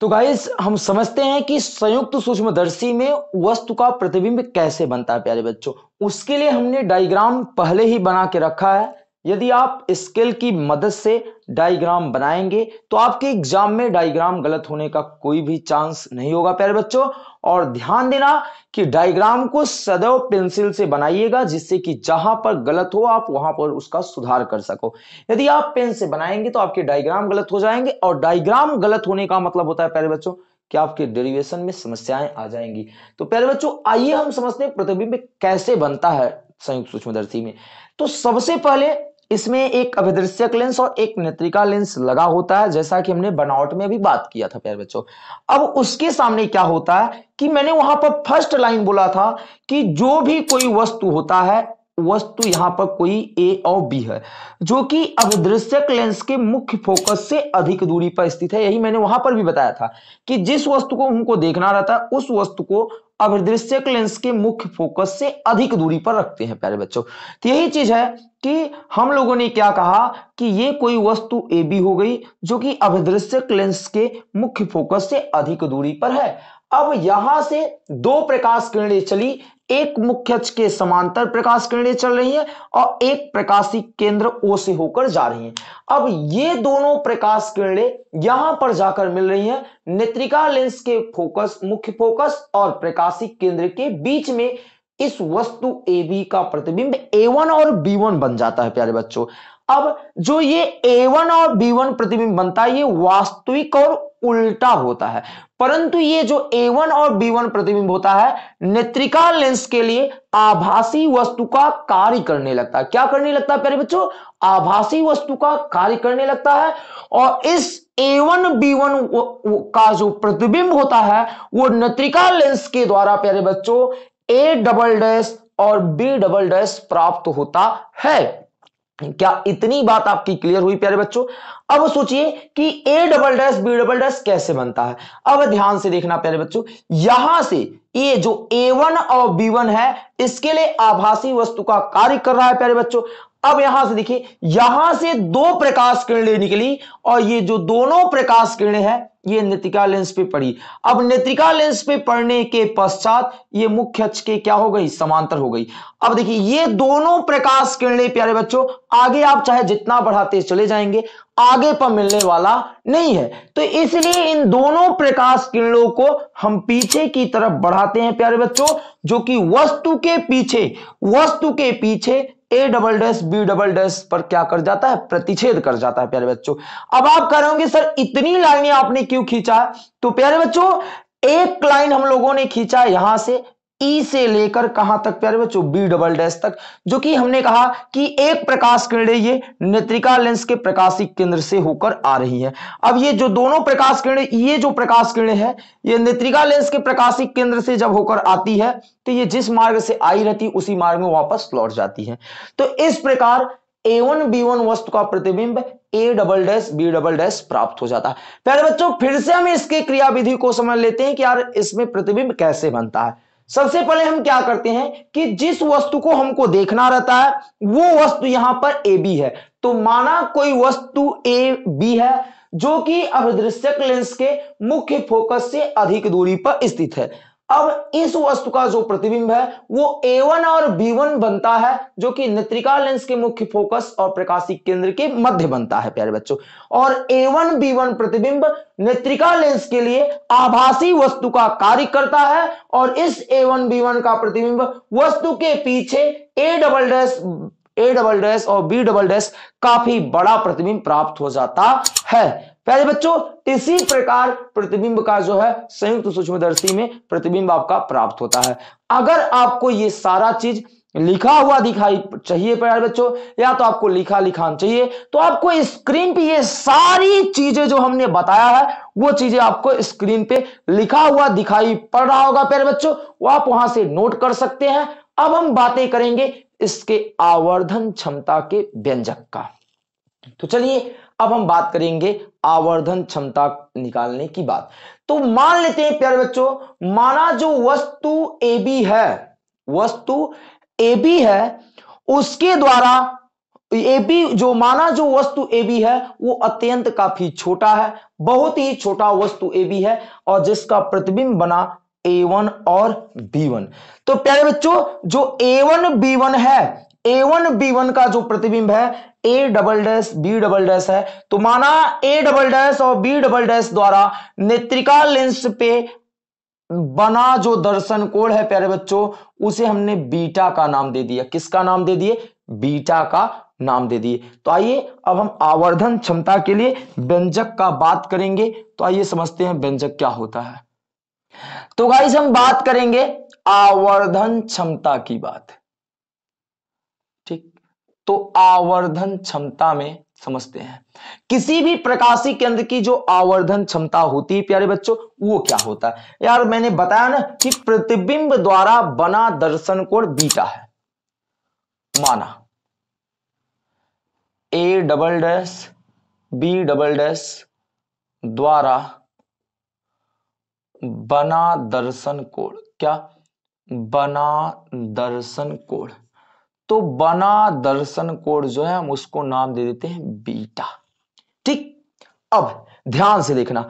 तो गाइस हम समझते हैं कि संयुक्त सूक्ष्मदर्शी में वस्तु का प्रतिबिंब कैसे बनता है, प्यारे बच्चों। उसके लिए हमने डायग्राम पहले ही बना के रखा है। यदि आप स्केल की मदद से डायग्राम बनाएँगे तो आपके एग्ज़ाम में डायग्राम गलत होने का कोई भी चांस नहीं होगा, प्यारे बच्चों। और ध्यान देना कि डायग्राम को सदैव पेंसिल से बनाइएगा, जिससे कि जहाँ पर गलत हो, आप वहाँ पर उसका सुधार कर सको। यदि आप पेन से बनाएँगे तो आपके डायग्राम गलत हो जाएँगे, और डायग्राम गलत होने का मतलब होता है, प्यारे बच्चों, कि आपके डेरिवेशन में समस्याएँ आ जाएँगी। तो प्यारे बच्चों, आइए हम समझते हैं प्रतिबिंब कैसे बनता है संयुक्त सूक्ष्मदर्शी में। तो सबसे पहले इसमें एक अभिदृश्यक लेंस और एक नेत्रिका लेंस लगा होता है, जैसा कि हमने बनावट में भी बात किया था, प्यारे बच्चों। अब उसके सामने क्या होता है कि मैंने वहाँ पर फ़र्स्ट लाइन बोला था कि जो भी कोई वस्तु होता है, वस्तु यहाँ पर कोई ए और बी है, जो कि अभिदृश्यक लेंस के मुख्य फोकस से अधिक दूरी पर स्थित है। यही मैंने वहाँ पर भी बताया था कि जिस वस्तु को हमको देखना रहता है, उस वस्तु को अभिदृश्यक लेंस के मुख्य फोकस से अधिक दूरी पर रखते हैं, प्यारे बच्चों। तो यही चीज़ है कि हम लोगों ने क्या कहा कि ये कोई वस्तु ए बी हो गई, जो कि अभिदृश्यक लेंस के मुख्य फोकस से अधिक दूरी पर है। अब यहाँ से दो प्रकाश किरणें चली एक मुख्य अक्ष के समांतर प्रकाश किरणें चल रही हैं और एक प्रकाशी केंद्र ओ से होकर जा रही हैं। अब ये दोनों प्रकाश किरणें यहाँ पर जाकर मिल रही हैं। नेत्रिका लेंस के फोकस, मुख्य फोकस और प्रकाशी केंद्र के बीच में इस वस्तु ए बी का प्रतिबिंब ए वन और बी वन बन जाता है, प्यारे बच्चों। अब जो ये ए वन और बी वन प्रतिबिंब बनता है, ये वास्तविक और उल्टा होता है। परंतु ये जो ए वन और बी वन प्रतिबिंब होता है नेत्रिका लेंस के लिए आभासी वस्तु का कार्य करने लगता है। क्या करने लगता है प्यारे बच्चों? आभासी वस्तु का कार्य करने लगता है और इस ए वन बी वन का जो प्रतिबिंब होता है, वो नेत्रिका लेंस के द्वारा प्यारे बच्चों ए डबल डैश और बी डबल डैश प्राप्त होता है। क्या इतनी बात आपकी क्लियर हुई, प्यारे बच्चों? अब सोचिए कि A double dash B double dash कैसे बनता है। अब ध्यान से देखना, प्यारे बच्चों, यहाँ से ये जो ए वन और बी वन है, इसके लिए आभासी वस्तु का कार्य कर रहा है, प्यारे बच्चों। अब यहाँ से देखिए, यहाँ से दो प्रकाश किरणें निकली और ये जो दोनों प्रकाश किरणें हैं, ये नेत्रिका लेंस पे पड़ी। अब नेत्रिका लेंस पे पड़ने के पश्चात ये मुख्य अक्ष के क्या हो गई? समांतर हो गई। अब देखिए, ये दोनों प्रकाश किरणें, प्यारे बच्चों, आगे आप चाहे जितना बढ़ाते चले जाएँगे, आगे पर मिलने वाला नहीं है। तो इसलिए इन दोनों प्रकाश किरणों को हम पीछे की तरफ़ बढ़ाते हैं, प्यारे बच्चों, जो कि वस्तु के पीछे, वस्तु के पीछे A double dash B double dash पर क्या कर जाता है? प्रतिच्छेद कर जाता है, प्यारे बच्चों। अब आप कह रहे होंगे, सर, इतनी लाइनें आपने क्यों खींचा? तो प्यारे बच्चों, एक लाइन हम लोगों ने खींचा यहाँ से ई से लेकर कहाँ तक, प्यारे बच्चों? बी डबल डैश तक, जो कि हमने कहा कि एक प्रकाश किरणें ये नेत्रिका लेंस के प्रकाशिक केंद्र से होकर आ रही हैं। अब ये जो दोनों प्रकाश किरणें, ये जो प्रकाश किरणें हैं, ये नेत्रिका लेंस के प्रकाशिक केंद्र से जब होकर आती है तो ये जिस मार्ग से आई रहती, उसी मार्ग में वापस लौट जाती है। तो इस प्रकार ए वन बी वन वस्तु का प्रतिबिंब A double dash B double dash प्राप्त हो जाता। है प्यारे बच्चों, फिर से हम इसके क्रियाविधि को समझ लेते हैं कि यार इसमें प्रतिबिंब कैसे बनता है। सबसे पहले हम क्या करते हैं कि जिस वस्तु को हमको देखना रहता है, वो वस्तु यहाँ पर ए बी है। तो माना कोई वस्तु ए बी है, जो कि अभिदृश्यक लेंस के मुख्य फोकस से अधिक दूरी पर स्थित है। अब इस वस्तु का जो प्रतिबिंब है, वो A1 और B1 बनता है, जो कि नेत्रिका लेंस के मुख्य फोकस और प्रकाशिक केंद्र के मध्य बनता है, प्यारे बच्चों। और A1 B1 प्रतिबिंब नेत्रिका लेंस के लिए आभासी वस्तु का कार्य करता है, और इस A1 B1 का प्रतिबिंब वस्तु के पीछे A double dash A double dash और बी डबल डैश काफ़ी बड़ा प्रतिबिंब प्राप्त हो जाता है। प्यारे बच्चों, इसी प्रकार प्रतिबिंब का जो है, संयुक्त सूक्ष्मदर्शी में प्रतिबिंब आपका प्राप्त होता है। अगर आपको ये सारा चीज़ लिखा हुआ दिखाई चाहिए, प्यारे बच्चों, या तो आपको लिखा लिखान चाहिए तो आपको स्क्रीन पे ये सारी चीज़ें जो हमने बताया है, वो चीज़ें आपको स्क्रीन पे लिखा हुआ दिखाई पड़ रहा होगा, प्यारे बच्चों। वो आप वहाँ से नोट कर सकते हैं। अब हम बातें करेंगे इसके आवर्धन क्षमता के व्यंजक का। तो चलिए अब हम बात करेंगे आवर्धन क्षमता निकालने की बात। तो मान लेते हैं, प्यारे बच्चों, माना जो वस्तु ए बी है, वस्तु ए बी है, उसके द्वारा ए बी जो, माना जो वस्तु ए बी है, वो अत्यंत काफ़ी छोटा है, बहुत ही छोटा वस्तु ए बी है, और जिसका प्रतिबिंब बना ए वन और बी वन। तो प्यारे बच्चों, जो ए वन बी वन है ए वन बी वन का जो प्रतिबिंब है A double dash B double dash है। तो माना ए डबल डैश और बी डबल डैश द्वारा नेत्रिका लेंस पे बना जो दर्शन कोण है, प्यारे बच्चों, उसे हमने बीटा का नाम दे दिया। किसका नाम दे दिए? बीटा का नाम दे दिए। तो आइए, अब हम आवर्धन क्षमता के लिए व्यंजक का बात करेंगे। तो आइए समझते हैं व्यंजक क्या होता है। तो गाइस हम बात करेंगे आवर्धन क्षमता की बात। तो आवर्धन क्षमता में समझते हैं। किसी भी प्रकाशी केंद्र की जो आवर्धन क्षमता होती है, प्यारे बच्चों, वो क्या होता है? यार मैंने बताया ना कि प्रतिबिंब द्वारा बना दर्शन कोण बीटा है। माना। A double dash B double dash द्वारा बना दर्शन कोण। क्या? बना दर्शन कोण। तो बना दर्शन कोड जो है, हम उसको नाम दे देते हैं बीटा। ठीक? अब ध्यान से देखना।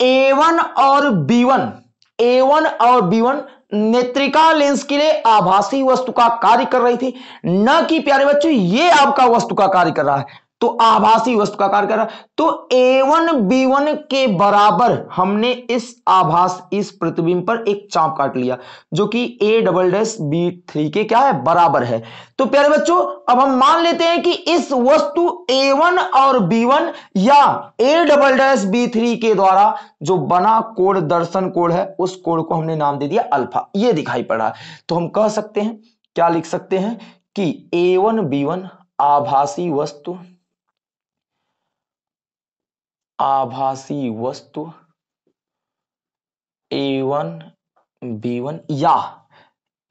ए वन और बी वन ए वन और बी वन नेत्रिका लेंस के लिए आभासी वस्तु का कार्य कर रही थी। न कि प्यारे बच्चों, ये आपका वस्तु का कार्य कर रहा है। तो आभासी वस्तु का कार्य कर रहा तो ए वन बी वन के बराबर हमने इस आभास, इस प्रतिबिंब पर एक चाप काट लिया, जो कि A double dash B three के क्या है? बराबर है। तो प्यारे बच्चों, अब हम मान लेते हैं कि इस वस्तु ए वन और बी वन या A double dash B three के द्वारा जो बना कोड, दर्शन कोड है, उस कोड को हमने नाम दे दिया अल्फ़ा। ये दिखाई पड़ पड़ा तो हम कह सकते हैं, क्या लिख सकते हैं कि ए वन बी वन आभासी वस्तु आभासी वस्तु ए वन बी वन या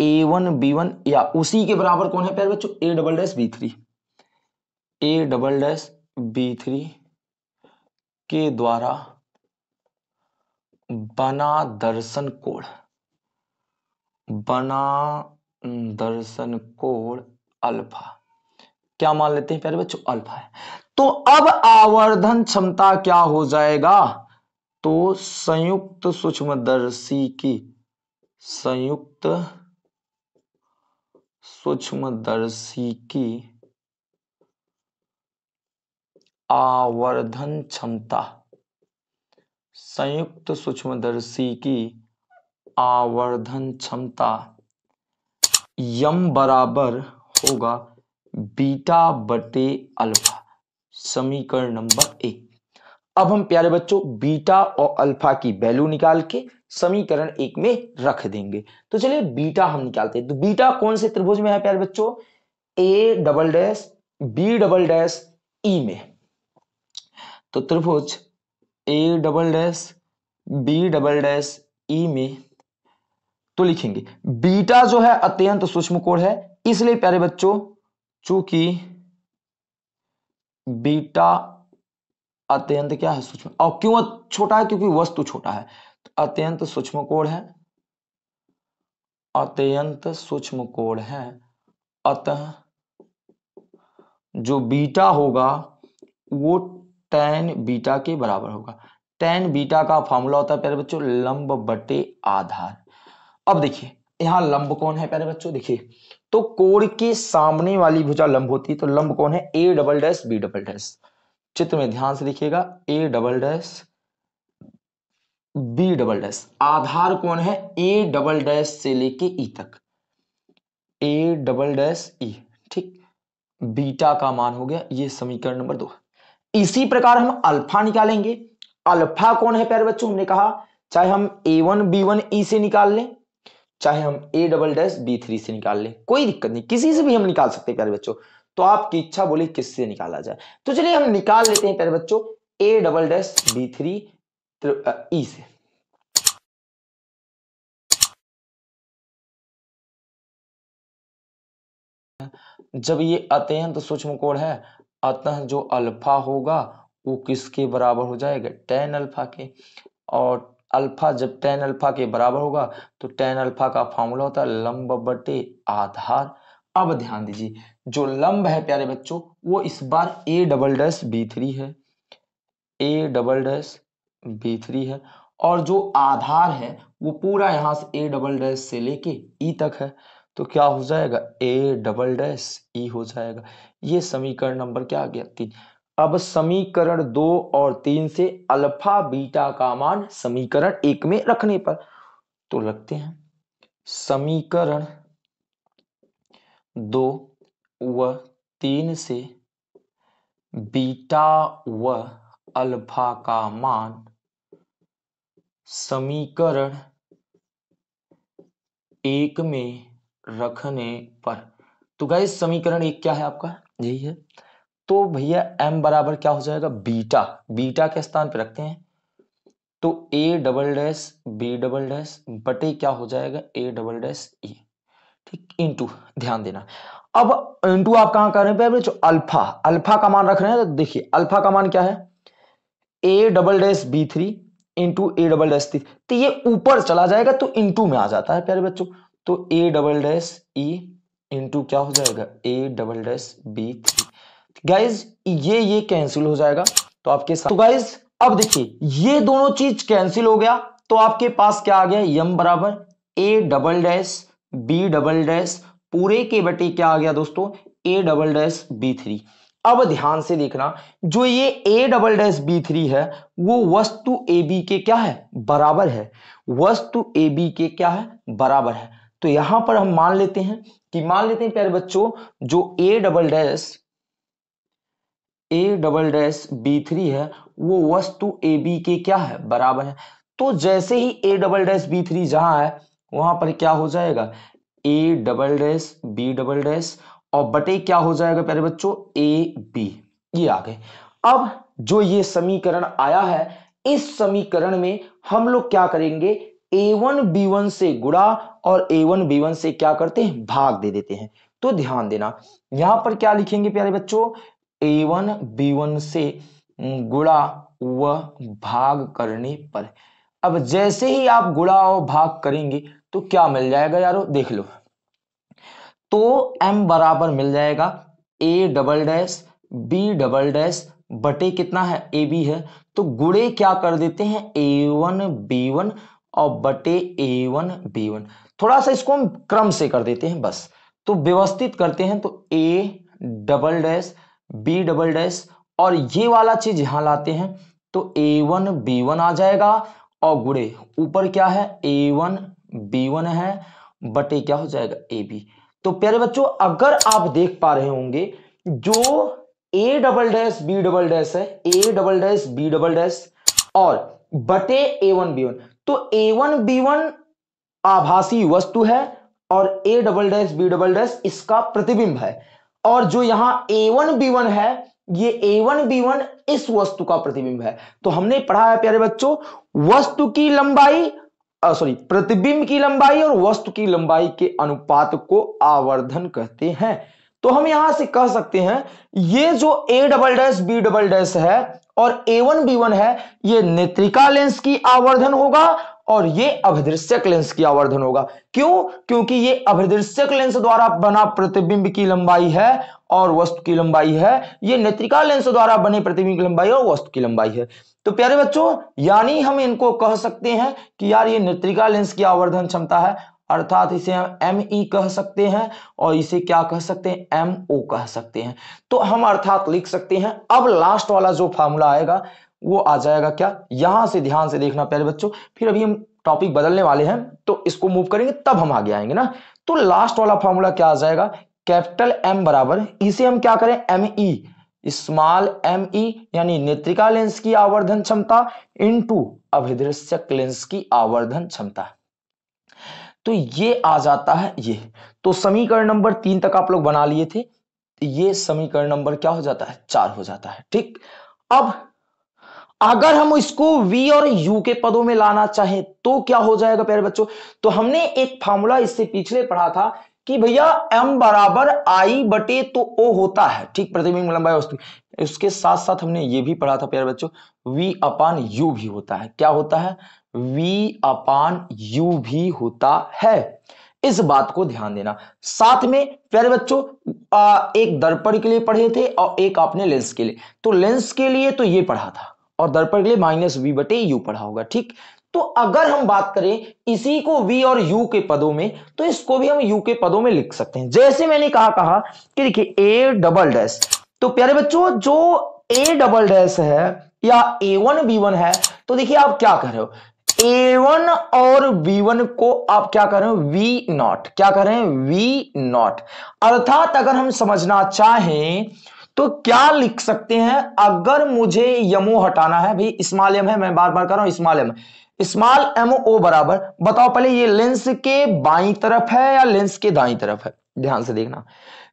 ए वन बी वन या, उसी के बराबर कौन है प्यारे बच्चों? A double dash B three A double dash B three के द्वारा बना दर्शन कोड। बना दर्शन कोड, अल्फ़ा। क्या मान लेते हैं प्यारे बच्चों? अल्फ़ा है। तो अब आवर्धन क्षमता क्या हो जाएगा? तो संयुक्त सूक्ष्मदर्शी की संयुक्त सूक्ष्मदर्शी की आवर्धन क्षमता। संयुक्त सूक्ष्मदर्शी की आवर्धन क्षमता यम बराबर होगा बीटा बटे अल्फ़ा, समीकरण नंबर एक। अब हम प्यारे बच्चों, बीटा और अल्फ़ा की वैल्यू निकाल के समीकरण एक में रख देंगे। तो चलिए, बीटा हम निकालते हैं। तो बीटा कौन से त्रिभुज में है प्यारे बच्चों? A double dash B double dash E में। तो त्रिभुज A double dash B double dash E में। तो लिखेंगे, बीटा जो है अत्यंत सूक्ष्म कोण है, इसलिए प्यारे बच्चों चूँकि बीटा अत्यंत क्या है? सूक्ष्म। और क्यों छोटा है? क्योंकि वस्तु छोटा है। तो अत्यंत सूक्ष्म कोण है। अत्यंत सूक्ष्म कोण है। अतः जो बीटा होगा, वो टेन बीटा के बराबर होगा। टेन बीटा का फॉर्मूला होता है, प्यारे बच्चों लंब बटे आधार। अब देखिए यहाँ लंब कौन है प्यारे बच्चों? देखिए तो कोण के सामने वाली भुजा लंब होती है तो लंब कौन है? A double dash B double dash चित्र में ध्यान से देखिएगा A double dash B double dash आधार कौन है? ए डबल डैश से लेके ई e तक. ए डबल डैश ई ठीक? बीटा का मान हो गया, ये समीकरण नंबर दो इसी प्रकार हम अल्फ़ा निकालेंगे। अल्फ़ा कौन है प्यारे बच्चों? हमने कहा, चाहे हम A one B one E से निकाल लें चाहे हम A double dash B three से निकाल लें, कोई दिक्कत नहीं, किसी से भी हम निकाल सकते हैं, प्यारे बच्चों। तो आपकी इच्छा बोली किससे निकाला जाए। तो चलिए हम निकाल लेते हैं, प्यारे बच्चों A double dash B three E से। जब ये अत्यंत सूक्ष्म कोण है, अतः जो अल्फ़ा होगा वो किसके बराबर हो जाएगा? टेन अल्फ़ा के। और अल्फ़ा जब टेन अल्फ़ा के बराबर होगा तो टेन अल्फ़ा का फॉर्मूला होता है लंब बटे आधार। अब ध्यान दीजिए, जो लंब है प्यारे बच्चों, वो इस बार A double dash B three है। A double dash B three है। और जो आधार है, वो पूरा यहाँ से ए डबल डैश से लेके ई तक है। तो क्या हो जाएगा? ए डबल डैश ई हो जाएगा। ये समीकरण नंबर क्या आ गया? तीन। अब समीकरण दो और तीन से अल्फ़ा बीटा का मान समीकरण एक में रखने पर। तो रखते हैं। समीकरण दो व तीन से बीटा व अल्फ़ा का मान समीकरण एक में रखने पर। तो गाइस समीकरण एक क्या है आपका? यही है। तो भैया एम बराबर क्या हो जाएगा? बीटा। बीटा के स्थान पर रखते हैं। तो A double dash B double dash बटे क्या हो जाएगा? ए डबल डैश ई ठीक इंटू ध्यान देना। अब इंटू आप कहाँ कर रहे हैं? जो अल्फ़ा अल्फ़ा का मान रख रहे हैं तो देखिए अल्फ़ा का मान क्या है? A double dash B three into A double dash three तो ये ऊपर चला जाएगा तो इंटू में आ जाता है, प्यारे बच्चों। तो A double dash E into क्या हो जाएगा? A double dash B three guys ये ये कैंसिल हो जाएगा तो आपके साथ तो गाइज़ अब देखिए, ये दोनों चीज़ कैंसिल हो गया तो आपके पास क्या आ गया? यम बराबर A double dash B double dash पूरे के बटे क्या आ गया दोस्तों? A double dash B three अब ध्यान से देखना, जो ये A double dash B three है, वो वस्तु ए बी के क्या है? बराबर है। वस्तु ए बी के क्या है? बराबर है। तो यहाँ पर हम मान लेते हैं कि, मान लेते हैं प्यारे बच्चों, जो A double dash A double dash B three है, वो वस्तु ए बी के क्या है? बराबर है। तो जैसे ही A double dash B three जहाँ है, वहाँ पर क्या हो जाएगा? A double dash B double dash और बटे क्या हो जाएगा प्यारे बच्चों? ए बी ये आ गए। अब जो ये समीकरण आया है, इस समीकरण में हम लोग क्या करेंगे? ए वन बी वन से गुड़ा और ए वन बी वन से क्या करते हैं? भाग दे देते हैं। तो ध्यान देना, यहाँ पर क्या लिखेंगे प्यारे बच्चों? ए वन बी वन से गुड़ा व भाग करने पर। अब जैसे ही आप गुड़ा और भाग करेंगे तो क्या मिल जाएगा यारो? देख लो। तो m बराबर मिल जाएगा a double dash B double dash बटे कितना है? ए बी है। तो गुड़े क्या कर देते हैं? ए वन बी वन और बटे ए वन बी वन थोड़ा सा इसको हम क्रम से कर देते हैं, बस। तो व्यवस्थित करते हैं तो A double dash B double dash, और ये वाला चीज़ यहाँ लाते हैं तो ए वन बी वन आ जाएगा, और गुड़े, ऊपर क्या है? ए वन बी वन है, बटे क्या हो जाएगा? ए बी तो प्यारे बच्चों, अगर आप देख पा रहे होंगे, जो A double dash B double dash है A double dash B double dash, और बटे ए वन बी वन तो ए वन बी वन आभासी वस्तु है, और A double dash B double dash इसका प्रतिबिंब है। और जो यहाँ ए वन बी वन है, ये ए वन बी वन इस वस्तु का प्रतिबिंब है। तो हमने पढ़ा है, प्यारे बच्चों, वस्तु की लंबाई सॉरी प्रतिबिंब की लंबाई और वस्तु की लंबाई के अनुपात को आवर्धन कहते हैं। तो हम यहाँ से कह सकते हैं, ये जो A double dash B double dash है और ए वन बी वन है, ये नेत्रिका लेंस की आवर्धन होगा और ये अभिदृश्यक लेंस की आवर्धन होगा। क्यों? क्योंकि ये अभिदृश्यक लेंस द्वारा बना प्रतिबिंब की लंबाई है और वस्तु की लंबाई है। ये नेत्रिका लेंस द्वारा बने प्रतिबिंब की लंबाई और वस्तु की लंबाई है। तो प्यारे बच्चों, यानी हम इनको कह सकते हैं कि यार ये नेत्रिका लेंस की आवर्धन क्षमता है, अर्थात इसे हम एम ई कह सकते हैं और इसे क्या कह सकते हैं? एम ओ कह सकते हैं। तो हम अर्थात लिख सकते हैं, अब लास्ट वाला जो फार्मूला आएगा वो आ जाएगा क्या? यहाँ से ध्यान से देखना प्यारे बच्चों। फिर अभी हम टॉपिक बदलने वाले हैं तो इसको मूव करेंगे, तब हम आगे आएँगे ना। तो लास्ट वाला फॉर्मूला क्या आ जाएगा? कैपिटल एम बराबर, इसे हम क्या करें? M E small M E यानी नेत्रिका लेंस की आवर्धन क्षमता इनटू अभिदृश्यक लेंस की आवर्धन क्षमता। तो ये आ जाता है ये। तो समीकरण नंबर तीन तक आप लोग बना लिए थे, ये समीकरण नंबर क्या हो जाता है? चार हो जाता है, ठीक? अब अगर हम इसको v और u के पदों में लाना चाहें तो क्या हो जाएगा प्यारे बच्चों? तो हमने एक फार्मूला इससे पिछले पढ़ा था कि भैया m बराबर आई बटे तो o होता है। ठीक, प्रतिबिंब लंबाई वस्तु उसके साथ साथ हमने ये भी पढ़ा था प्यारे बच्चों, v अपान u भी होता है। क्या होता है? V अपान u भी होता है। इस बात को ध्यान देना। साथ में प्यारे बच्चों एक दर्पण के लिए पढ़े थे और एक आपने लेंस के लिए। तो लेंस के लिए तो ये पढ़ा था। और दर्पण के लिए माइनस वी बटे यू पढ़ा होगा, ठीक? तो अगर हम बात करें इसी को v और u के पदों में तो इसको भी हम u के पदों में लिख सकते हैं। जैसे मैंने कहा कहा कि देखिए, a डबल डैश तो प्यारे बच्चों, जो a डबल डैश है या a वन बी वन है तो देखिए आप क्या कर रहे हो? a1 और v1 को आप क्या कर रहे हो? v nought. क्या कर रहे हैं? v nought. अर्थात अगर हम समझना चाहें तो क्या लिख सकते हैं? अगर मुझे यमो हटाना है, भाई, स्मॉल एम है, मैं बार बार कर रहा हूँ small M small M O बराबर, बताओ पहले ये लेंस के बाई तरफ़ है या लेंस के दाई तरफ़ है? ध्यान से देखना।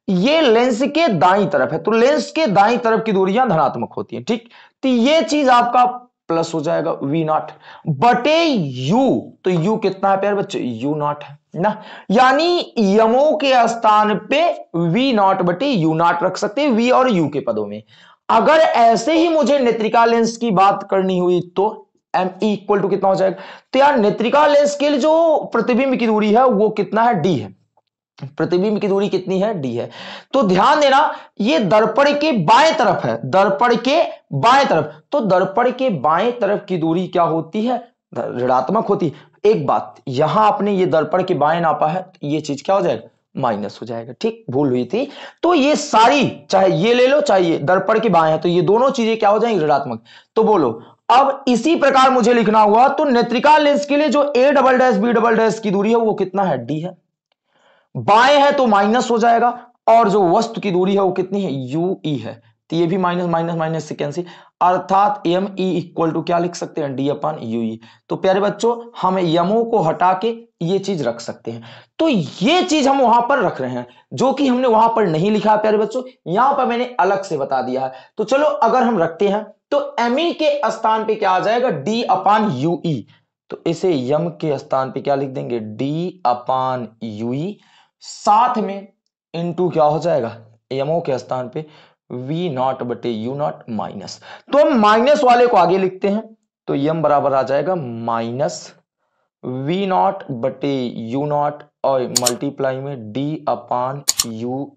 ये लेंस के दाई तरफ़ है तो लेंस के दाई तरफ़ की दूरियाँ धनात्मक होती है, ठीक? तो ये चीज़ आपका प्लस हो जाएगा वी नॉट बटे यू तो यू कितना है प्यार बच्चे? यू नॉट है, ना? यानी यमो के स्थान पे वी नॉट बटे यू नॉट रख सकते वी और यू के पदों में। अगर ऐसे ही मुझे नेत्रिका लेंस की बात करनी हुई तो एम इक्वल टू कितना हो जाएगा? तो यार नेत्रिका लेंस के लिए जो प्रतिबिंब की दूरी है, वो कितना है? डी है। प्रतिबिंब की दूरी कितनी है? डी है। तो ध्यान देना, ये दर्पण के बाएँ तरफ़ है। दर्पण के बाएँ तरफ़। तो दर्पण के बाएँ तरफ़ की दूरी क्या होती है? ऋणात्मक होती एक बात, यहाँ आपने ये दर्पण के बाएँ नापा है तो ये चीज़ क्या हो जाएगा? माइनस हो जाएगा। ठीक, भूल हुई थी। तो ये सारी, चाहे ये ले लो, चाहे ये दर्पण के बाएँ है तो ये दोनों चीज़ें क्या हो जाएँगी? ऋणात्मक। तो बोलो, अब इसी प्रकार मुझे लिखना हुआ तो नेत्रिका लेंस के लिए जो A double dash B double dash की दूरी है, वो कितना है? डी है। बाएँ है तो माइनस हो जाएगा, और जो वस्तु की दूरी है वो कितनी है? यू ई है। तो ये भी माइनस माइनस माइनस से कैंसिल अर्थात एम ई इक्वल टू क्या लिख सकते हैं? डी अपन यू ई तो प्यारे बच्चों, हम यमो को हटा के ये चीज़ रख सकते हैं। तो ये चीज़ हम वहाँ पर रख रहे हैं, जो कि हमने वहाँ पर नहीं लिखा है, प्यारे बच्चों। यहाँ पर मैंने अलग से बता दिया है। तो चलो, अगर हम रखते हैं तो एम ई के स्थान पे क्या आ जाएगा? डी अपान यू ई तो इसे यम के स्थान पे क्या लिख देंगे? डी अपान यू ई साथ में इनटू क्या हो जाएगा? एमओ के स्थान पे वी नॉट बटे यू नॉट माइनस तो हम माइनस वाले को आगे लिखते हैं तो यम बराबर आ जाएगा माइनस वी नॉट बटे यू नॉट और मल्टीप्लाई में D upon U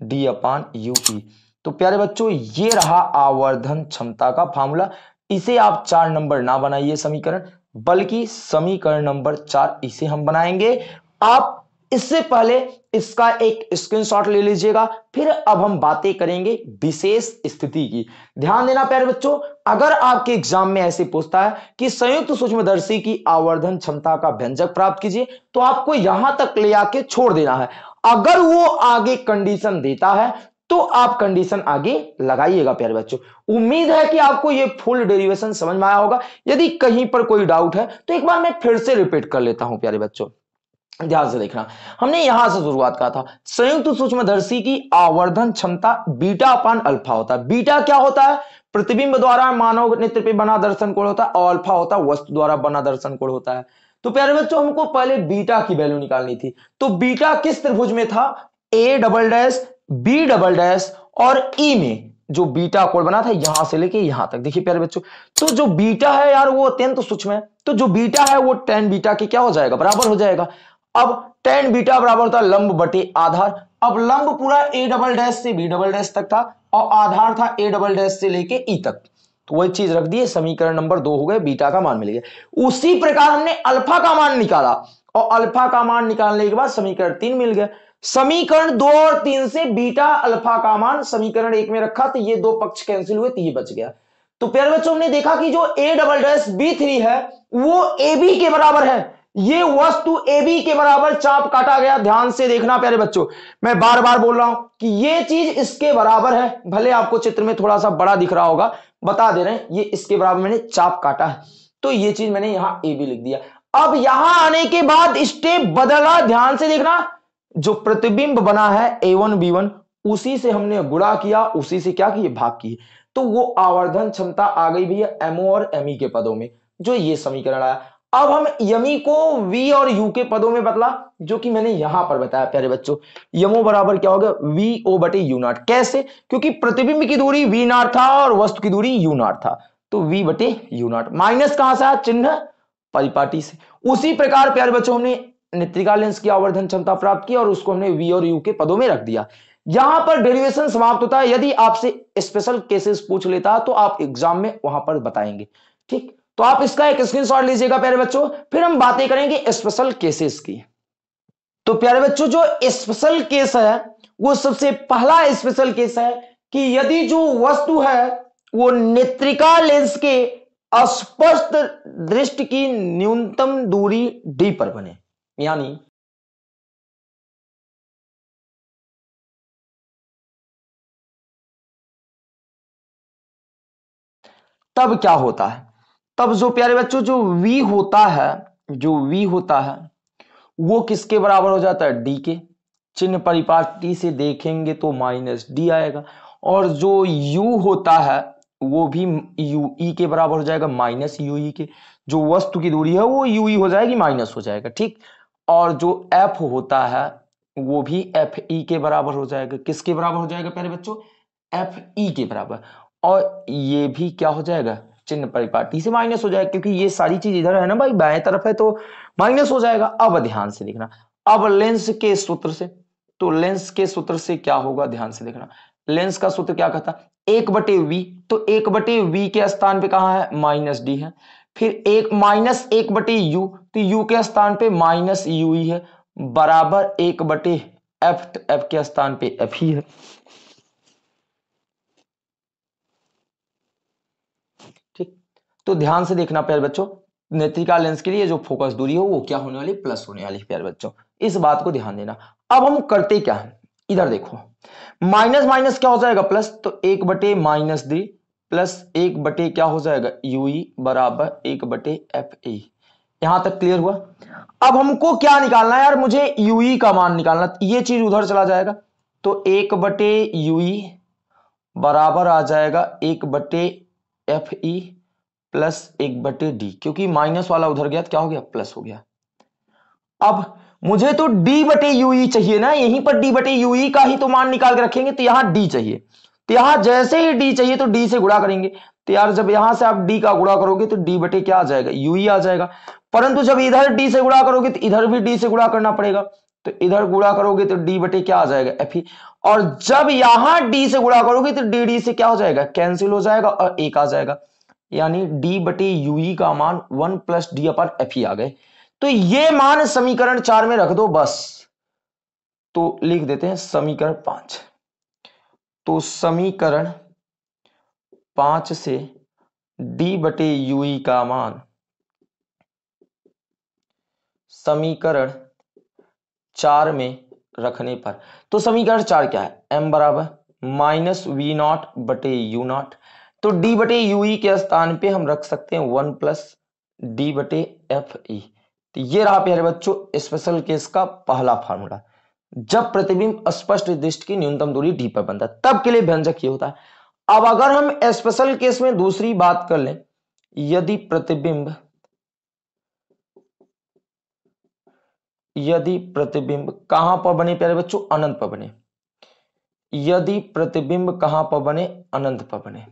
D upon U E तो प्यारे बच्चों, ये रहा आवर्धन क्षमता का फॉर्मूला इसे आप चार नंबर ना बनाइए समीकरण, बल्कि समीकरण नंबर चार इसे हम बनाएँगे। आप इससे पहले इसका एक स्क्रीनशॉट ले लीजिएगा, फिर अब हम बातें करेंगे विशेष स्थिति की। ध्यान देना प्यारे बच्चों, अगर आपके एग्ज़ाम में ऐसे पूछता है कि संयुक्त सूक्ष्मदर्शी की आवर्धन क्षमता का व्यंजक प्राप्त कीजिए तो आपको यहाँ तक ले आके छोड़ देना है। अगर वो आगे कंडीशन देता है तो आप कंडीशन आगे लगाइएगा प्यारे बच्चों। उम्मीद है कि आपको ये फुल डेरिवेशन समझ में आया होगा। यदि कहीं पर कोई डाउट है तो एक बार मैं फिर से रिपीट कर लेता हूँ, प्यारे बच्चों। ध्यान से देखना। हमने यहाँ से शुरुआत कहा था। संयुक्त सूक्ष्मदर्शी की आवर्धन क्षमता बीटा अपान अल्फ़ा होता है। बीटा क्या होता है? प्रतिबिंब द्वारा मानव नेत्र पे बना दर्शन कोण होता है और अल्फ़ा होता है वस्तु द्वारा बना दर्शन कोण होता है। तो प्यारे बच्चों, हमको पहले बीटा की वैल्यू निकालनी थी। तो बीटा किस त्रिभुज में था? A double dash B double dash और ई e में जो बीटा कोण बना था, यहाँ से लेके यहाँ तक। देखिए प्यारे बच्चों तो जो बीटा है यार वो अत्यंत सूक्ष्म है। तो जो बीटा है वो टेन बीटा के क्या हो जाएगा? बराबर हो जाएगा। अब टेन बीटा बराबर है लंब बटे आधार। अब लंब पूरा ए डबल डैश से बी डबल डैश तक था और आधार था ए डबल डैश से लेके ई तक। तो वही चीज़ रख दिए, समीकरण नंबर दो हो गए बीटा का मान मिल गया। उसी प्रकार हमने अल्फ़ा का मान निकाला और अल्फ़ा का मान निकालने के बाद समीकरण तीन मिल गया। समीकरण दो और तीन से बीटा अल्फ़ा का मान समीकरण एक में रखा तो ये दो पक्ष कैंसिल हुए तो ये बच गया। तो प्यारे बच्चों, हमने देखा कि जो A double dash B three है, वो ए बी के बराबर है। ये वस्तु ए बी के बराबर चाप काटा गया। ध्यान से देखना प्यारे बच्चों। मैं बार बार बोल रहा हूँ कि ये चीज़ इसके बराबर है। भले आपको चित्र में थोड़ा सा बड़ा दिख रहा होगा, बता दे रहे हैं, ये इसके बराबर मैंने चाप काटा है। तो ये चीज़ मैंने यहाँ ए बी लिख दिया। अब यहाँ आने के बाद स्टेप बदला। ध्यान से देखना, जो प्रतिबिंब बना है ए वन बी वन, उसी से हमने गुड़ा किया, उसी से क्या किए? भाग किए। तो वो आवर्धन क्षमता आ गई भैया एमओ और एमई के पदों में, जो ये समीकरण आया। अब हम यमी को वी और यू के पदों में बदला, जो कि मैंने यहाँ पर बताया, प्यारे बच्चों। यमो बराबर क्या होगा वी, ओ बटे यू नाट। कैसे? क्योंकि प्रतिबिंब की दूरी वी नाट था और वस्तु की दूरी यू नाट था। तो वी बटे यू नाट। माइनस कहाँ से चिन्ह परिपाटी से। उसी प्रकार, प्यारे बच्चों, हमने नेत्रिका लेंस की आवर्धन क्षमता प्राप्त की और उसको हमने वी और यू के पदों में रख दिया। यहाँ पर डेरिवेशन समाप्त होता है। यदि आपसे स्पेशल केसेस पूछ लेता तो आप एग्ज़ाम में वहाँ पर बताएँगे। ठीक? तो आप इसका एक स्क्रीनशॉट लीजिएगा, प्यारे बच्चों। फिर हम बातें करेंगे स्पेशल केसेस की। तो प्यारे बच्चों, जो स्पेशल केस है, वो सबसे पहला स्पेशल केस है कि यदि जो वस्तु है, वो नेत्रिका लेंस के अस्पष्ट दृष्टि की न्यूनतम दूरी डी पर बने। यानी तब क्या होता है? तब जो प्यारे बच्चों, जो v होता है, जो v होता है, वो किसके बराबर हो जाता है? D के। चिन्ह परिपाटी से देखेंगे तो माइनस डी आएगा। और जो u होता है, वो भी यू ई के बराबर हो जाएगा, माइनस यू ई के। जो वस्तु की दूरी है, वो यू ई हो जाएगी, माइनस हो जाएगा, ठीक? और जो एफ़ होता है, वो भी एफ़ ई के बराबर हो जाएगा। किसके बराबर हो जाएगा, प्यारे बच्चों? एफ़ ई के बराबर। और ये भी क्या हो जाएगा? चिन्ह परिपाटी से माइनस हो जाएगा क्योंकि ये सारी चीज़ इधर है ना भाई, बाएँ तरफ़ है तो माइनस हो जाएगा। अब ध्यान से देखना। अब लेंस के सूत्र से तो लेंस के सूत्र से क्या होगा? ध्यान से देखना। लेंस का सूत्र क्या कहता एक बटे वी तो एक बटे वी के स्थान पे कहा है? माइनस डी है। फिर एक माइनस एक बटे यू तो यू के स्थान पे माइनस यू ही है, बराबर एक बटे एफ़ एफ़ के स्थान पे एफ़ ही है। तो ध्यान से देखना प्यारे बच्चों, नेत्रिका लेंस के लिए जो फोकस दूरी हो वो क्या होने वाली प्लस होने वाली प्यारे बच्चों। इस बात को ध्यान देना। अब हम करते क्या है? इधर देखो। माइनस माइनस क्या हो जाएगा प्लस? तो एक बटे माइनस दी प्लस एक बटे क्या हो जाएगा? यूई बराबर एक बटे एफ़ ई यहाँ तक क्लियर हुआ? अब हमको क्या निकालना है यार? मुझे यू ई का मान निकालना ये चीज़ उधर चला जाएगा। तो एक बटे यूई बराबर आ जाएगा एक बटे एफ़ ई प्लस एक बटे डी, क्योंकि माइनस वाला उधर गया तो क्या हो गया? प्लस हो गया। अब मुझे तो डी बटे यूई चाहिए ना, यहीं पर डी बटे यूई का ही तो मान निकाल के रखेंगे तो यहाँ डी चाहिए। तो यहाँ जैसे ही डी चाहिए तो डी से गुणा करेंगे। तो यार जब यहाँ से आप डी का गुणा करोगे तो डी बटे क्या आ जाएगा? यूई आ जाएगा। परंतु जब इधर डी से गुणा करोगे तो इधर भी डी से गुणा करना पड़ेगा। तो इधर गुणा करोगे तो डी बटे क्या आ जाएगा? एफ़ और जब यहाँ डी से गुणा करोगे तो डी डी से क्या हो जाएगा? कैंसिल हो जाएगा और एक आ जाएगा। यानी डी बटे यूई का मान one plus D upon F आ गए। तो ये मान समीकरण चार में रख दो बस। तो लिख देते हैं समीकरण पाँच। तो समीकरण पाँच से डी बटे यूई का मान समीकरण चार में रखने पर। तो समीकरण चार क्या है? एम बराबर माइनस वी नॉट बटे यू नॉट। तो डी बटे यू ई के स्थान पे हम रख सकते हैं वन प्लस डी बटे एफ़ ई तो ये रहा प्यारे बच्चों स्पेशल केस का पहला फार्मूला जब प्रतिबिंब स्पष्ट दृष्टि की न्यूनतम दूरी डी पर बनता है, तब के लिए व्यंजक ये होता है। अब अगर हम स्पेशल केस में दूसरी बात कर लें, यदि प्रतिबिंब यदि प्रतिबिंब कहाँ पर बने प्यारे बच्चों? अनंत पर बने। यदि प्रतिबिंब कहाँ पर बने? अनंत पर बने।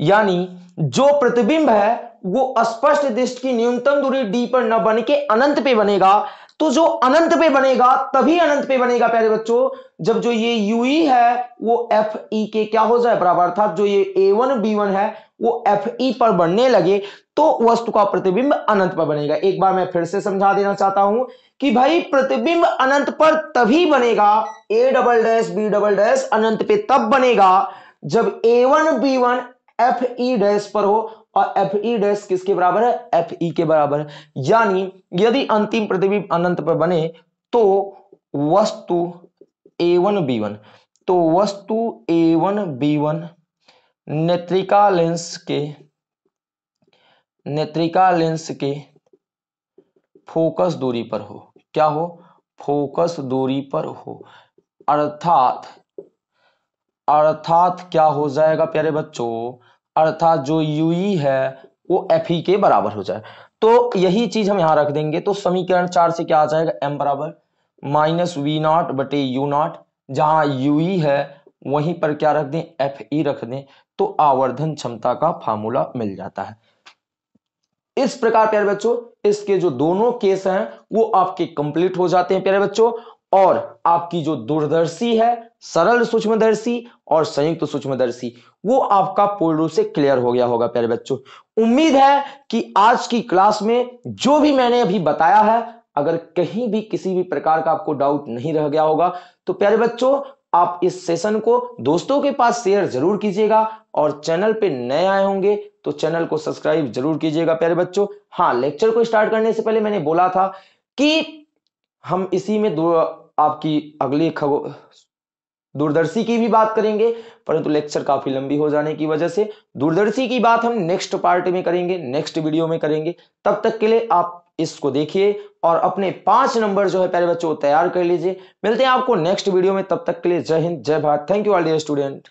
यानी जो प्रतिबिंब है, वो स्पष्ट दृष्टि की न्यूनतम दूरी डी पर न बन के अनंत पे बनेगा। तो जो अनंत पे बनेगा, तभी अनंत पे बनेगा, प्यारे बच्चों, जब जो ये यू e है, वो एफ़ ई के क्या हो जाए बराबर? अर्थात जो ये ए वन बी वन है, वो एफ़ ई e पर बनने लगे तो वस्तु का प्रतिबिंब अनंत पर बनेगा। एक बार मैं फिर से समझा देना चाहता हूँ कि भाई, प्रतिबिंब अनंत पर तभी बनेगा A double dash B double dash अनंत पे तब बनेगा, जब A one B one F E dash पर हो और एफ़ ई डैश किसके बराबर है? एफ़ ई के बराबर है। यानी यदि अंतिम प्रतिबिंब अनंत पर बने तो वस्तु ए वन बी वन तो वस्तु ए वन बी वन नेत्रिका लेंस के, नेत्रिका लेंस के फोकस दूरी पर हो। क्या हो? फोकस दूरी पर हो। अर्थात अर्थात क्या हो जाएगा प्यारे बच्चों? अर्थात जो यू e है, वो एफ़ के बराबर हो जाए। तो यही चीज़ हम यहाँ रख देंगे। तो समीकरण चार से क्या आ जाएगा? एम बराबर। माइनस वी नॉट बटे यू नॉट। जहाँ यू e है, वहीं पर क्या रख दें? एफ़ ई रख दें। तो आवर्धन क्षमता का फार्मूला मिल जाता है। इस प्रकार प्यारे बच्चों, इसके जो दोनों केस हैं, वो आपके कंप्लीट हो जाते हैं प्यारे बच्चों। और आपकी जो दूरदर्शी है सरल सूक्ष्मदर्शी और संयुक्त सूक्ष्मदर्शी। वो आपका पूर्ण रूप से क्लियर हो गया होगा, प्यारे बच्चों। उम्मीद है कि आज की क्लास में जो भी मैंने अभी बताया है, अगर कहीं भी किसी भी प्रकार का आपको डाउट नहीं रह गया होगा तो प्यारे बच्चों, आप इस सेशन को दोस्तों के पास शेयर ज़रूर कीजिएगा और चैनल पे नए आए होंगे तो चैनल को सब्सक्राइब ज़रूर कीजिएगा, प्यारे बच्चों। हाँ लेक्चर को स्टार्ट करने से पहले मैंने बोला था कि हम इसी में दो, आपकी अगली खबर दूरदर्शी की भी बात करेंगे, परंतु लेक्चर काफ़ी लंबी हो जाने की वजह से दूरदर्शी की बात हम नेक्स्ट पार्ट में करेंगे, नेक्स्ट वीडियो में करेंगे। तब तक के लिए आप इसको देखिए और अपने पाँच नंबर जो है पहले बच्चों तैयार कर लीजिए। मिलते हैं आपको नेक्स्ट वीडियो में, तब तक के लिए जय हिंद, जय Bharat. Thank you all dear student